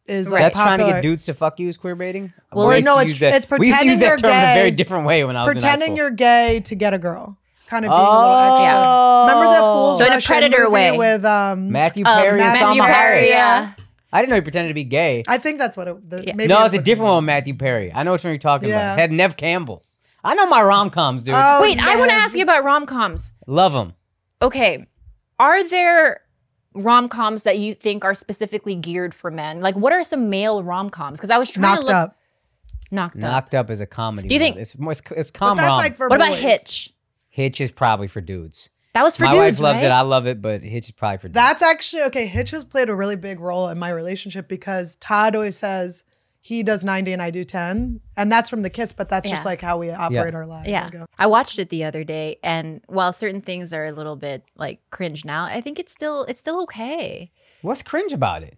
is like That's trying to popular. get dudes to fuck you is queer baiting. Well, We no, to it's- use that- it's we used to use pretending that you're term in a very different way when I was in high pretending school. you're gay to get a girl. Kind of being oh, a little extra. Yeah. Remember the Fools So in a predator movie way. with um Matthew Um, Perry and Matthew Salma Perry, Hayek. yeah. I didn't know he pretended to be gay. I think that's what it the, Yeah. maybe no, it it's a different one with Matthew Perry. I know which one you're talking Yeah. about. Had Neve Campbell. I know my rom coms, dude. Oh, Wait, I want to ask you about rom coms. Love them. Okay, are there rom coms that you think are specifically geared for men? Like, what are some male rom coms? Because I was trying to knocked look. up. Knocked up. Knocked up is a comedy. Do you one. think- it's more? It's, it's com that's rom. like for What about. Hitch? Hitch is probably for dudes. That was for my dudes, wife loves right? it. I love it, but Hitch is probably for dudes. That's actually okay. Hitch has played a really big role in my relationship because Todd always says he does 90 and I do 10. And that's from the kiss, but that's just like how we operate our lives. Yeah. I I watched it the other day and while certain things are a little bit like cringe now, I think it's still it's still okay. What's cringe about it?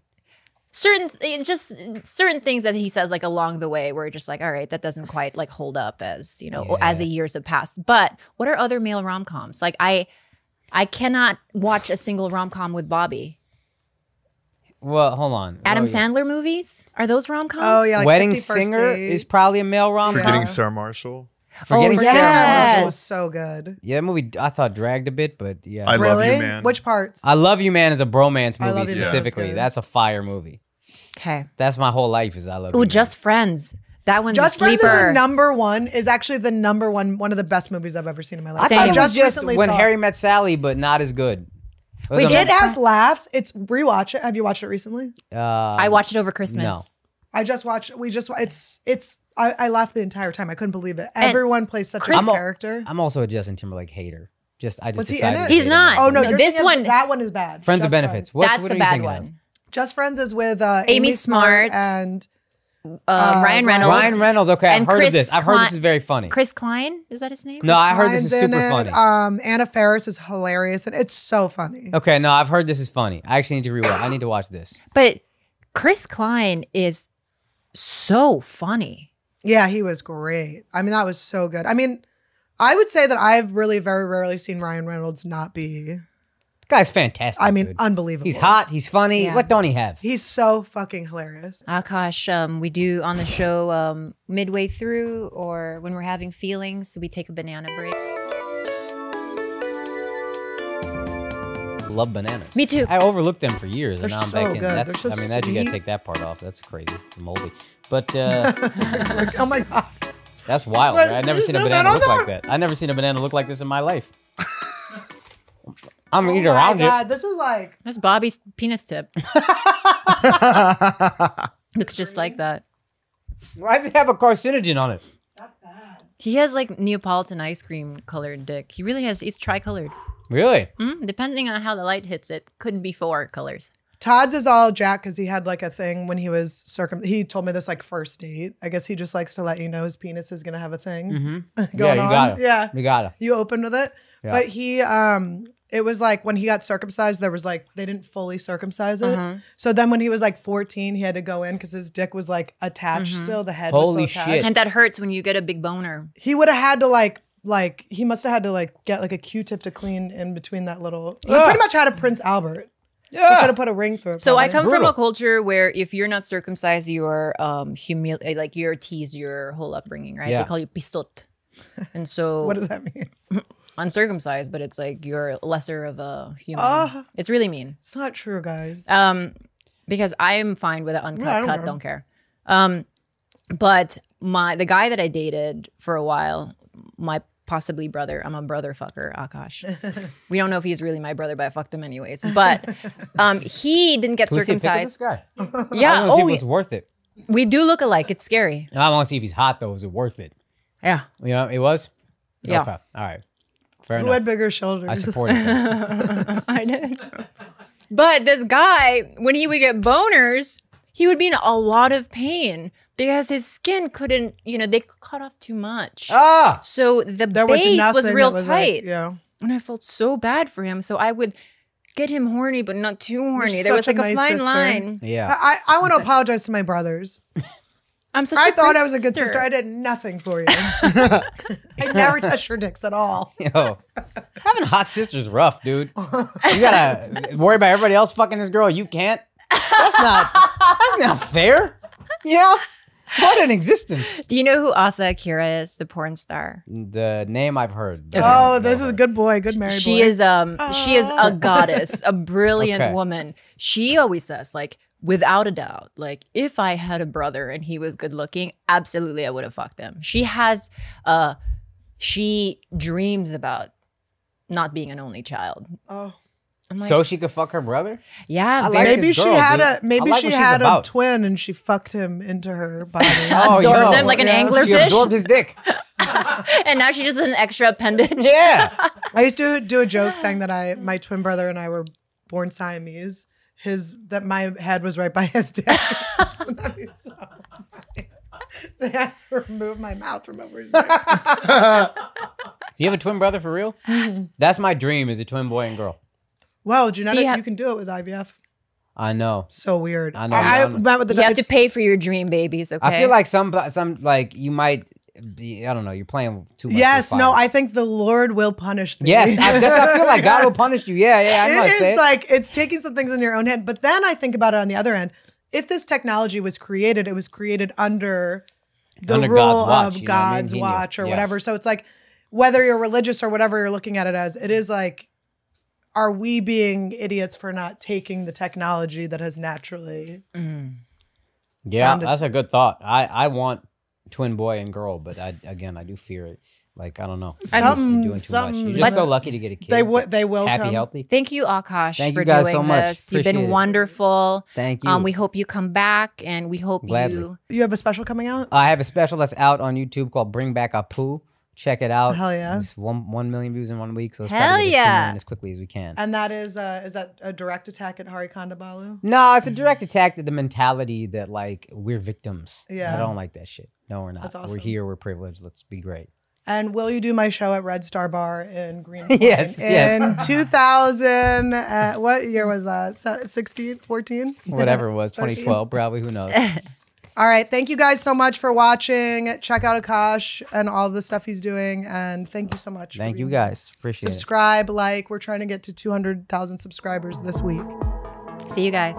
Certain just certain things that he says like along the way where just like all right, that doesn't quite like hold up as, you know, as the years have passed. But what are other male rom-coms? Like I I cannot watch a single rom-com with Bobby. Well, hold on. Adam Oh, yeah. Sandler movies? Are those rom-coms? Oh, yeah. like Wedding Singer Dates. is probably a male rom com. Forgetting Sarah Marshall. Forgetting Oh, Sarah Forgetting Sarah Marshall. Marshall was so good. Yeah, that movie I thought dragged a bit, but yeah. I love you, man. Which parts? I Love You Man is a bromance movie Love You Man is specifically. good. That's a fire movie. Okay. That's my whole life. Is I love. Oh, you, Just Friends. That one's Just a Friends is the number one. Is actually the number one. One of the best movies I've ever seen in my life. I Same. thought just just recently when saw it. Harry met Sally, but not as good. It was Wait, it has laughs. It's rewatch it. Have you watched it recently? uh, I watched it over Christmas. No. I just watched. We just. It's. It's. I, I laughed the entire time. I couldn't believe it. Everyone plays such Chris- a I'm a- character. I'm also a Justin Timberlake hater. Just I just Was he in decided it? to He's hate him. not. Oh no, No, you're this thinking of- one- That one is bad. Friends Just of benefits. Friends. What's, That's what a are you bad thinking of? one. Just Friends is with uh, Amy Amy, Smart, Smart. and Uh, Uh, Ryan Ryan- Reynolds. Ryan Reynolds. Okay, I've And heard Chris of this. I've heard this Klein- is very funny. Chris Klein. Is that his name? no, I heard this is Klein's in super it. funny. Um, Anna Faris is hilarious, and it's so funny. okay, no, I've heard this is funny. I actually need to rewatch. I need to watch this. But Chris Klein is so funny. Yeah, he was great. I mean, that was so good. I mean, I would say that I've really very rarely seen Ryan Reynolds not be. Guy's fantastic. I mean, dude. unbelievable. he's hot. He's funny. Yeah. What don't he have? He's so fucking hilarious. Akaash, um, we do on the show um, midway through or when we're having feelings, we take a banana break. Love bananas. Me too. I overlooked them for years, and They're now I'm so back in. good. They're That's. so I mean, that you gotta sweet. take that part off. That's crazy. It's moldy. But uh, oh my god. that's wild. Right? I've never you seen a still banana on look like there? that. I've never seen a banana look like this in my life. I'm gonna eat oh my around god, this is like That's Bobby's penis tip. Looks just like that. it. Why does it have a carcinogen on it? that's bad. He has like Neapolitan ice cream colored dick. He really has. He's tricolored. Really? Mm, depending on how the light hits it, could be four colors. Todd's is all Jack because he had like a thing when he was circum. He told me this like first date. I guess he just likes to let you know his penis is gonna have a thing Mm-hmm. going yeah, you on. got it. Yeah, You got it. you opened with it. Yeah. But he, um, it was like when he got circumcised, there was like they didn't fully circumcise it. Uh-huh. So then when he was like 14, he had to go in because his dick was like attached Mhm. still. The head Holy was still attached. shit. And that hurts when you get a big boner. He would have had to like like he must have had to like get like a Q-tip to clean in between that little. He Ugh. pretty much had a Prince Albert. Yeah, He could Yeah. have put a ring through it. So I probably. come from a culture where if you're not circumcised, you're um humil- like you're teased your whole upbringing, right? Yeah. They call you pistot. And so What does that mean? uncircumcised, but it's like you're lesser of a human. Ah. it's really mean. It's not true, guys. Um, because I'm fine with an uncut Yeah, I don't cut, care. don't care. Um, but my the guy that I dated for a while, my possibly brother, I'm a brother fucker, Akaash. we don't know if he's really my brother, but I fucked him anyways. But um, he didn't get Can we see a pic of this circumcised. guy? Yeah. I want to see Oh, if it's worth it. we do look alike. It's scary. I want to see if he's hot though. Is it worth it? Yeah. You know, it was. Yeah. Okay. All right. Fair Who enough. had bigger shoulders? I support it. I did. But this guy, when he would get boners, he would be in a lot of pain because his skin couldn't, you know, they cut off too much. ah. So the there base nothing was real was, like, tight. yeah. And I felt so bad for him. So I would get him horny, but not too horny. there was like a a, nice fine sister. line. Yeah. I, I want to apologize to my brothers. I'm such I a thought I was a good sister. I did nothing for you. I never touched your dicks at all. Yo, having hot sister's rough, dude. You gotta worry about everybody else fucking this girl. You can't. That's not. That's not fair. Yeah. What an existence. Do you know who Asa Akira is, the porn star? The name I've heard. Oh, this is a good boy, good married she boy. is um she is a goddess, a brilliant Okay. woman. She always says like without a doubt, like if I had a brother and he was good looking, absolutely I would have fucked him. She has uh she dreams about not being an only child. Oh. I'm like, So she could fuck her brother? yeah, I like Maybe she girl, had dude. a maybe like she what she's had a about. twin and she fucked him into her body. Oh, absorb yo. them like an Yeah. She anglerfish, absorbed his dick. and now she's just an extra appendage. Yeah. I used to do a joke saying that I my twin brother and I were born Siamese. His that my head was right by his dick. That'd be so funny. They had to remove my mouth from over his dick. You have a twin brother for real? That's my dream is a twin boy and girl. Well, genetic, Yeah. you can do it with IVF. I know. So weird. I know, I, I know. met with the You have to pay for your dream babies, okay? I feel like some some like you might be I don't know, you're playing too much. Yes, no. I think the Lord will punish thee. Yes, I, that's I feel like. God will punish you. Yeah, yeah, I know. I It say is it. like it's taking some things in your own hand. But then I think about it on the other end. If this technology was created, it was created under the Under rule God's watch, of you know I mean? God's watch or Yeah. whatever. So it's like whether you're religious or whatever you're looking at it as, it is like, are we being idiots for not taking the technology that has naturally Mm. Yeah, found that's a good thought. I I want twin boy and girl, but I again I do fear it. Like I don't know. You're just Something- doing too much. You're just so gonna- lucky to get a kid. They would. They will happy, come. healthy. Thank you, Akaash, Thank for you guys doing so much. this. You've been it. wonderful. Thank you. Um, we hope you come back, and we hope Gladly. you. You have a special coming out. I have a special that's out on YouTube called "Bring Back a Apu." Check it out. Hell yeah. It's one one million views in one week, so it's Hell trying get yeah. million as quickly as we can. And that is uh is that a direct attack at Hari Kondabolu? No, it's a direct attack to the mentality that like we're victims. Yeah. I don't like that shit. No, we're not. That's awesome. We're here. We're privileged. Let's be great. And will you do my show at Red Star Bar in Greenpoint? Yes, In yes. 2000, uh, what year was that? Se- 16, 14? Whatever it was, 2012 probably. Who knows? All right. Thank you guys so much for watching. Check out Akaash and all the stuff he's doing. And thank you so much. Thank you guys. Appreciate it. Subscribe, like. We're trying to get to 200,000 subscribers this week. See you guys.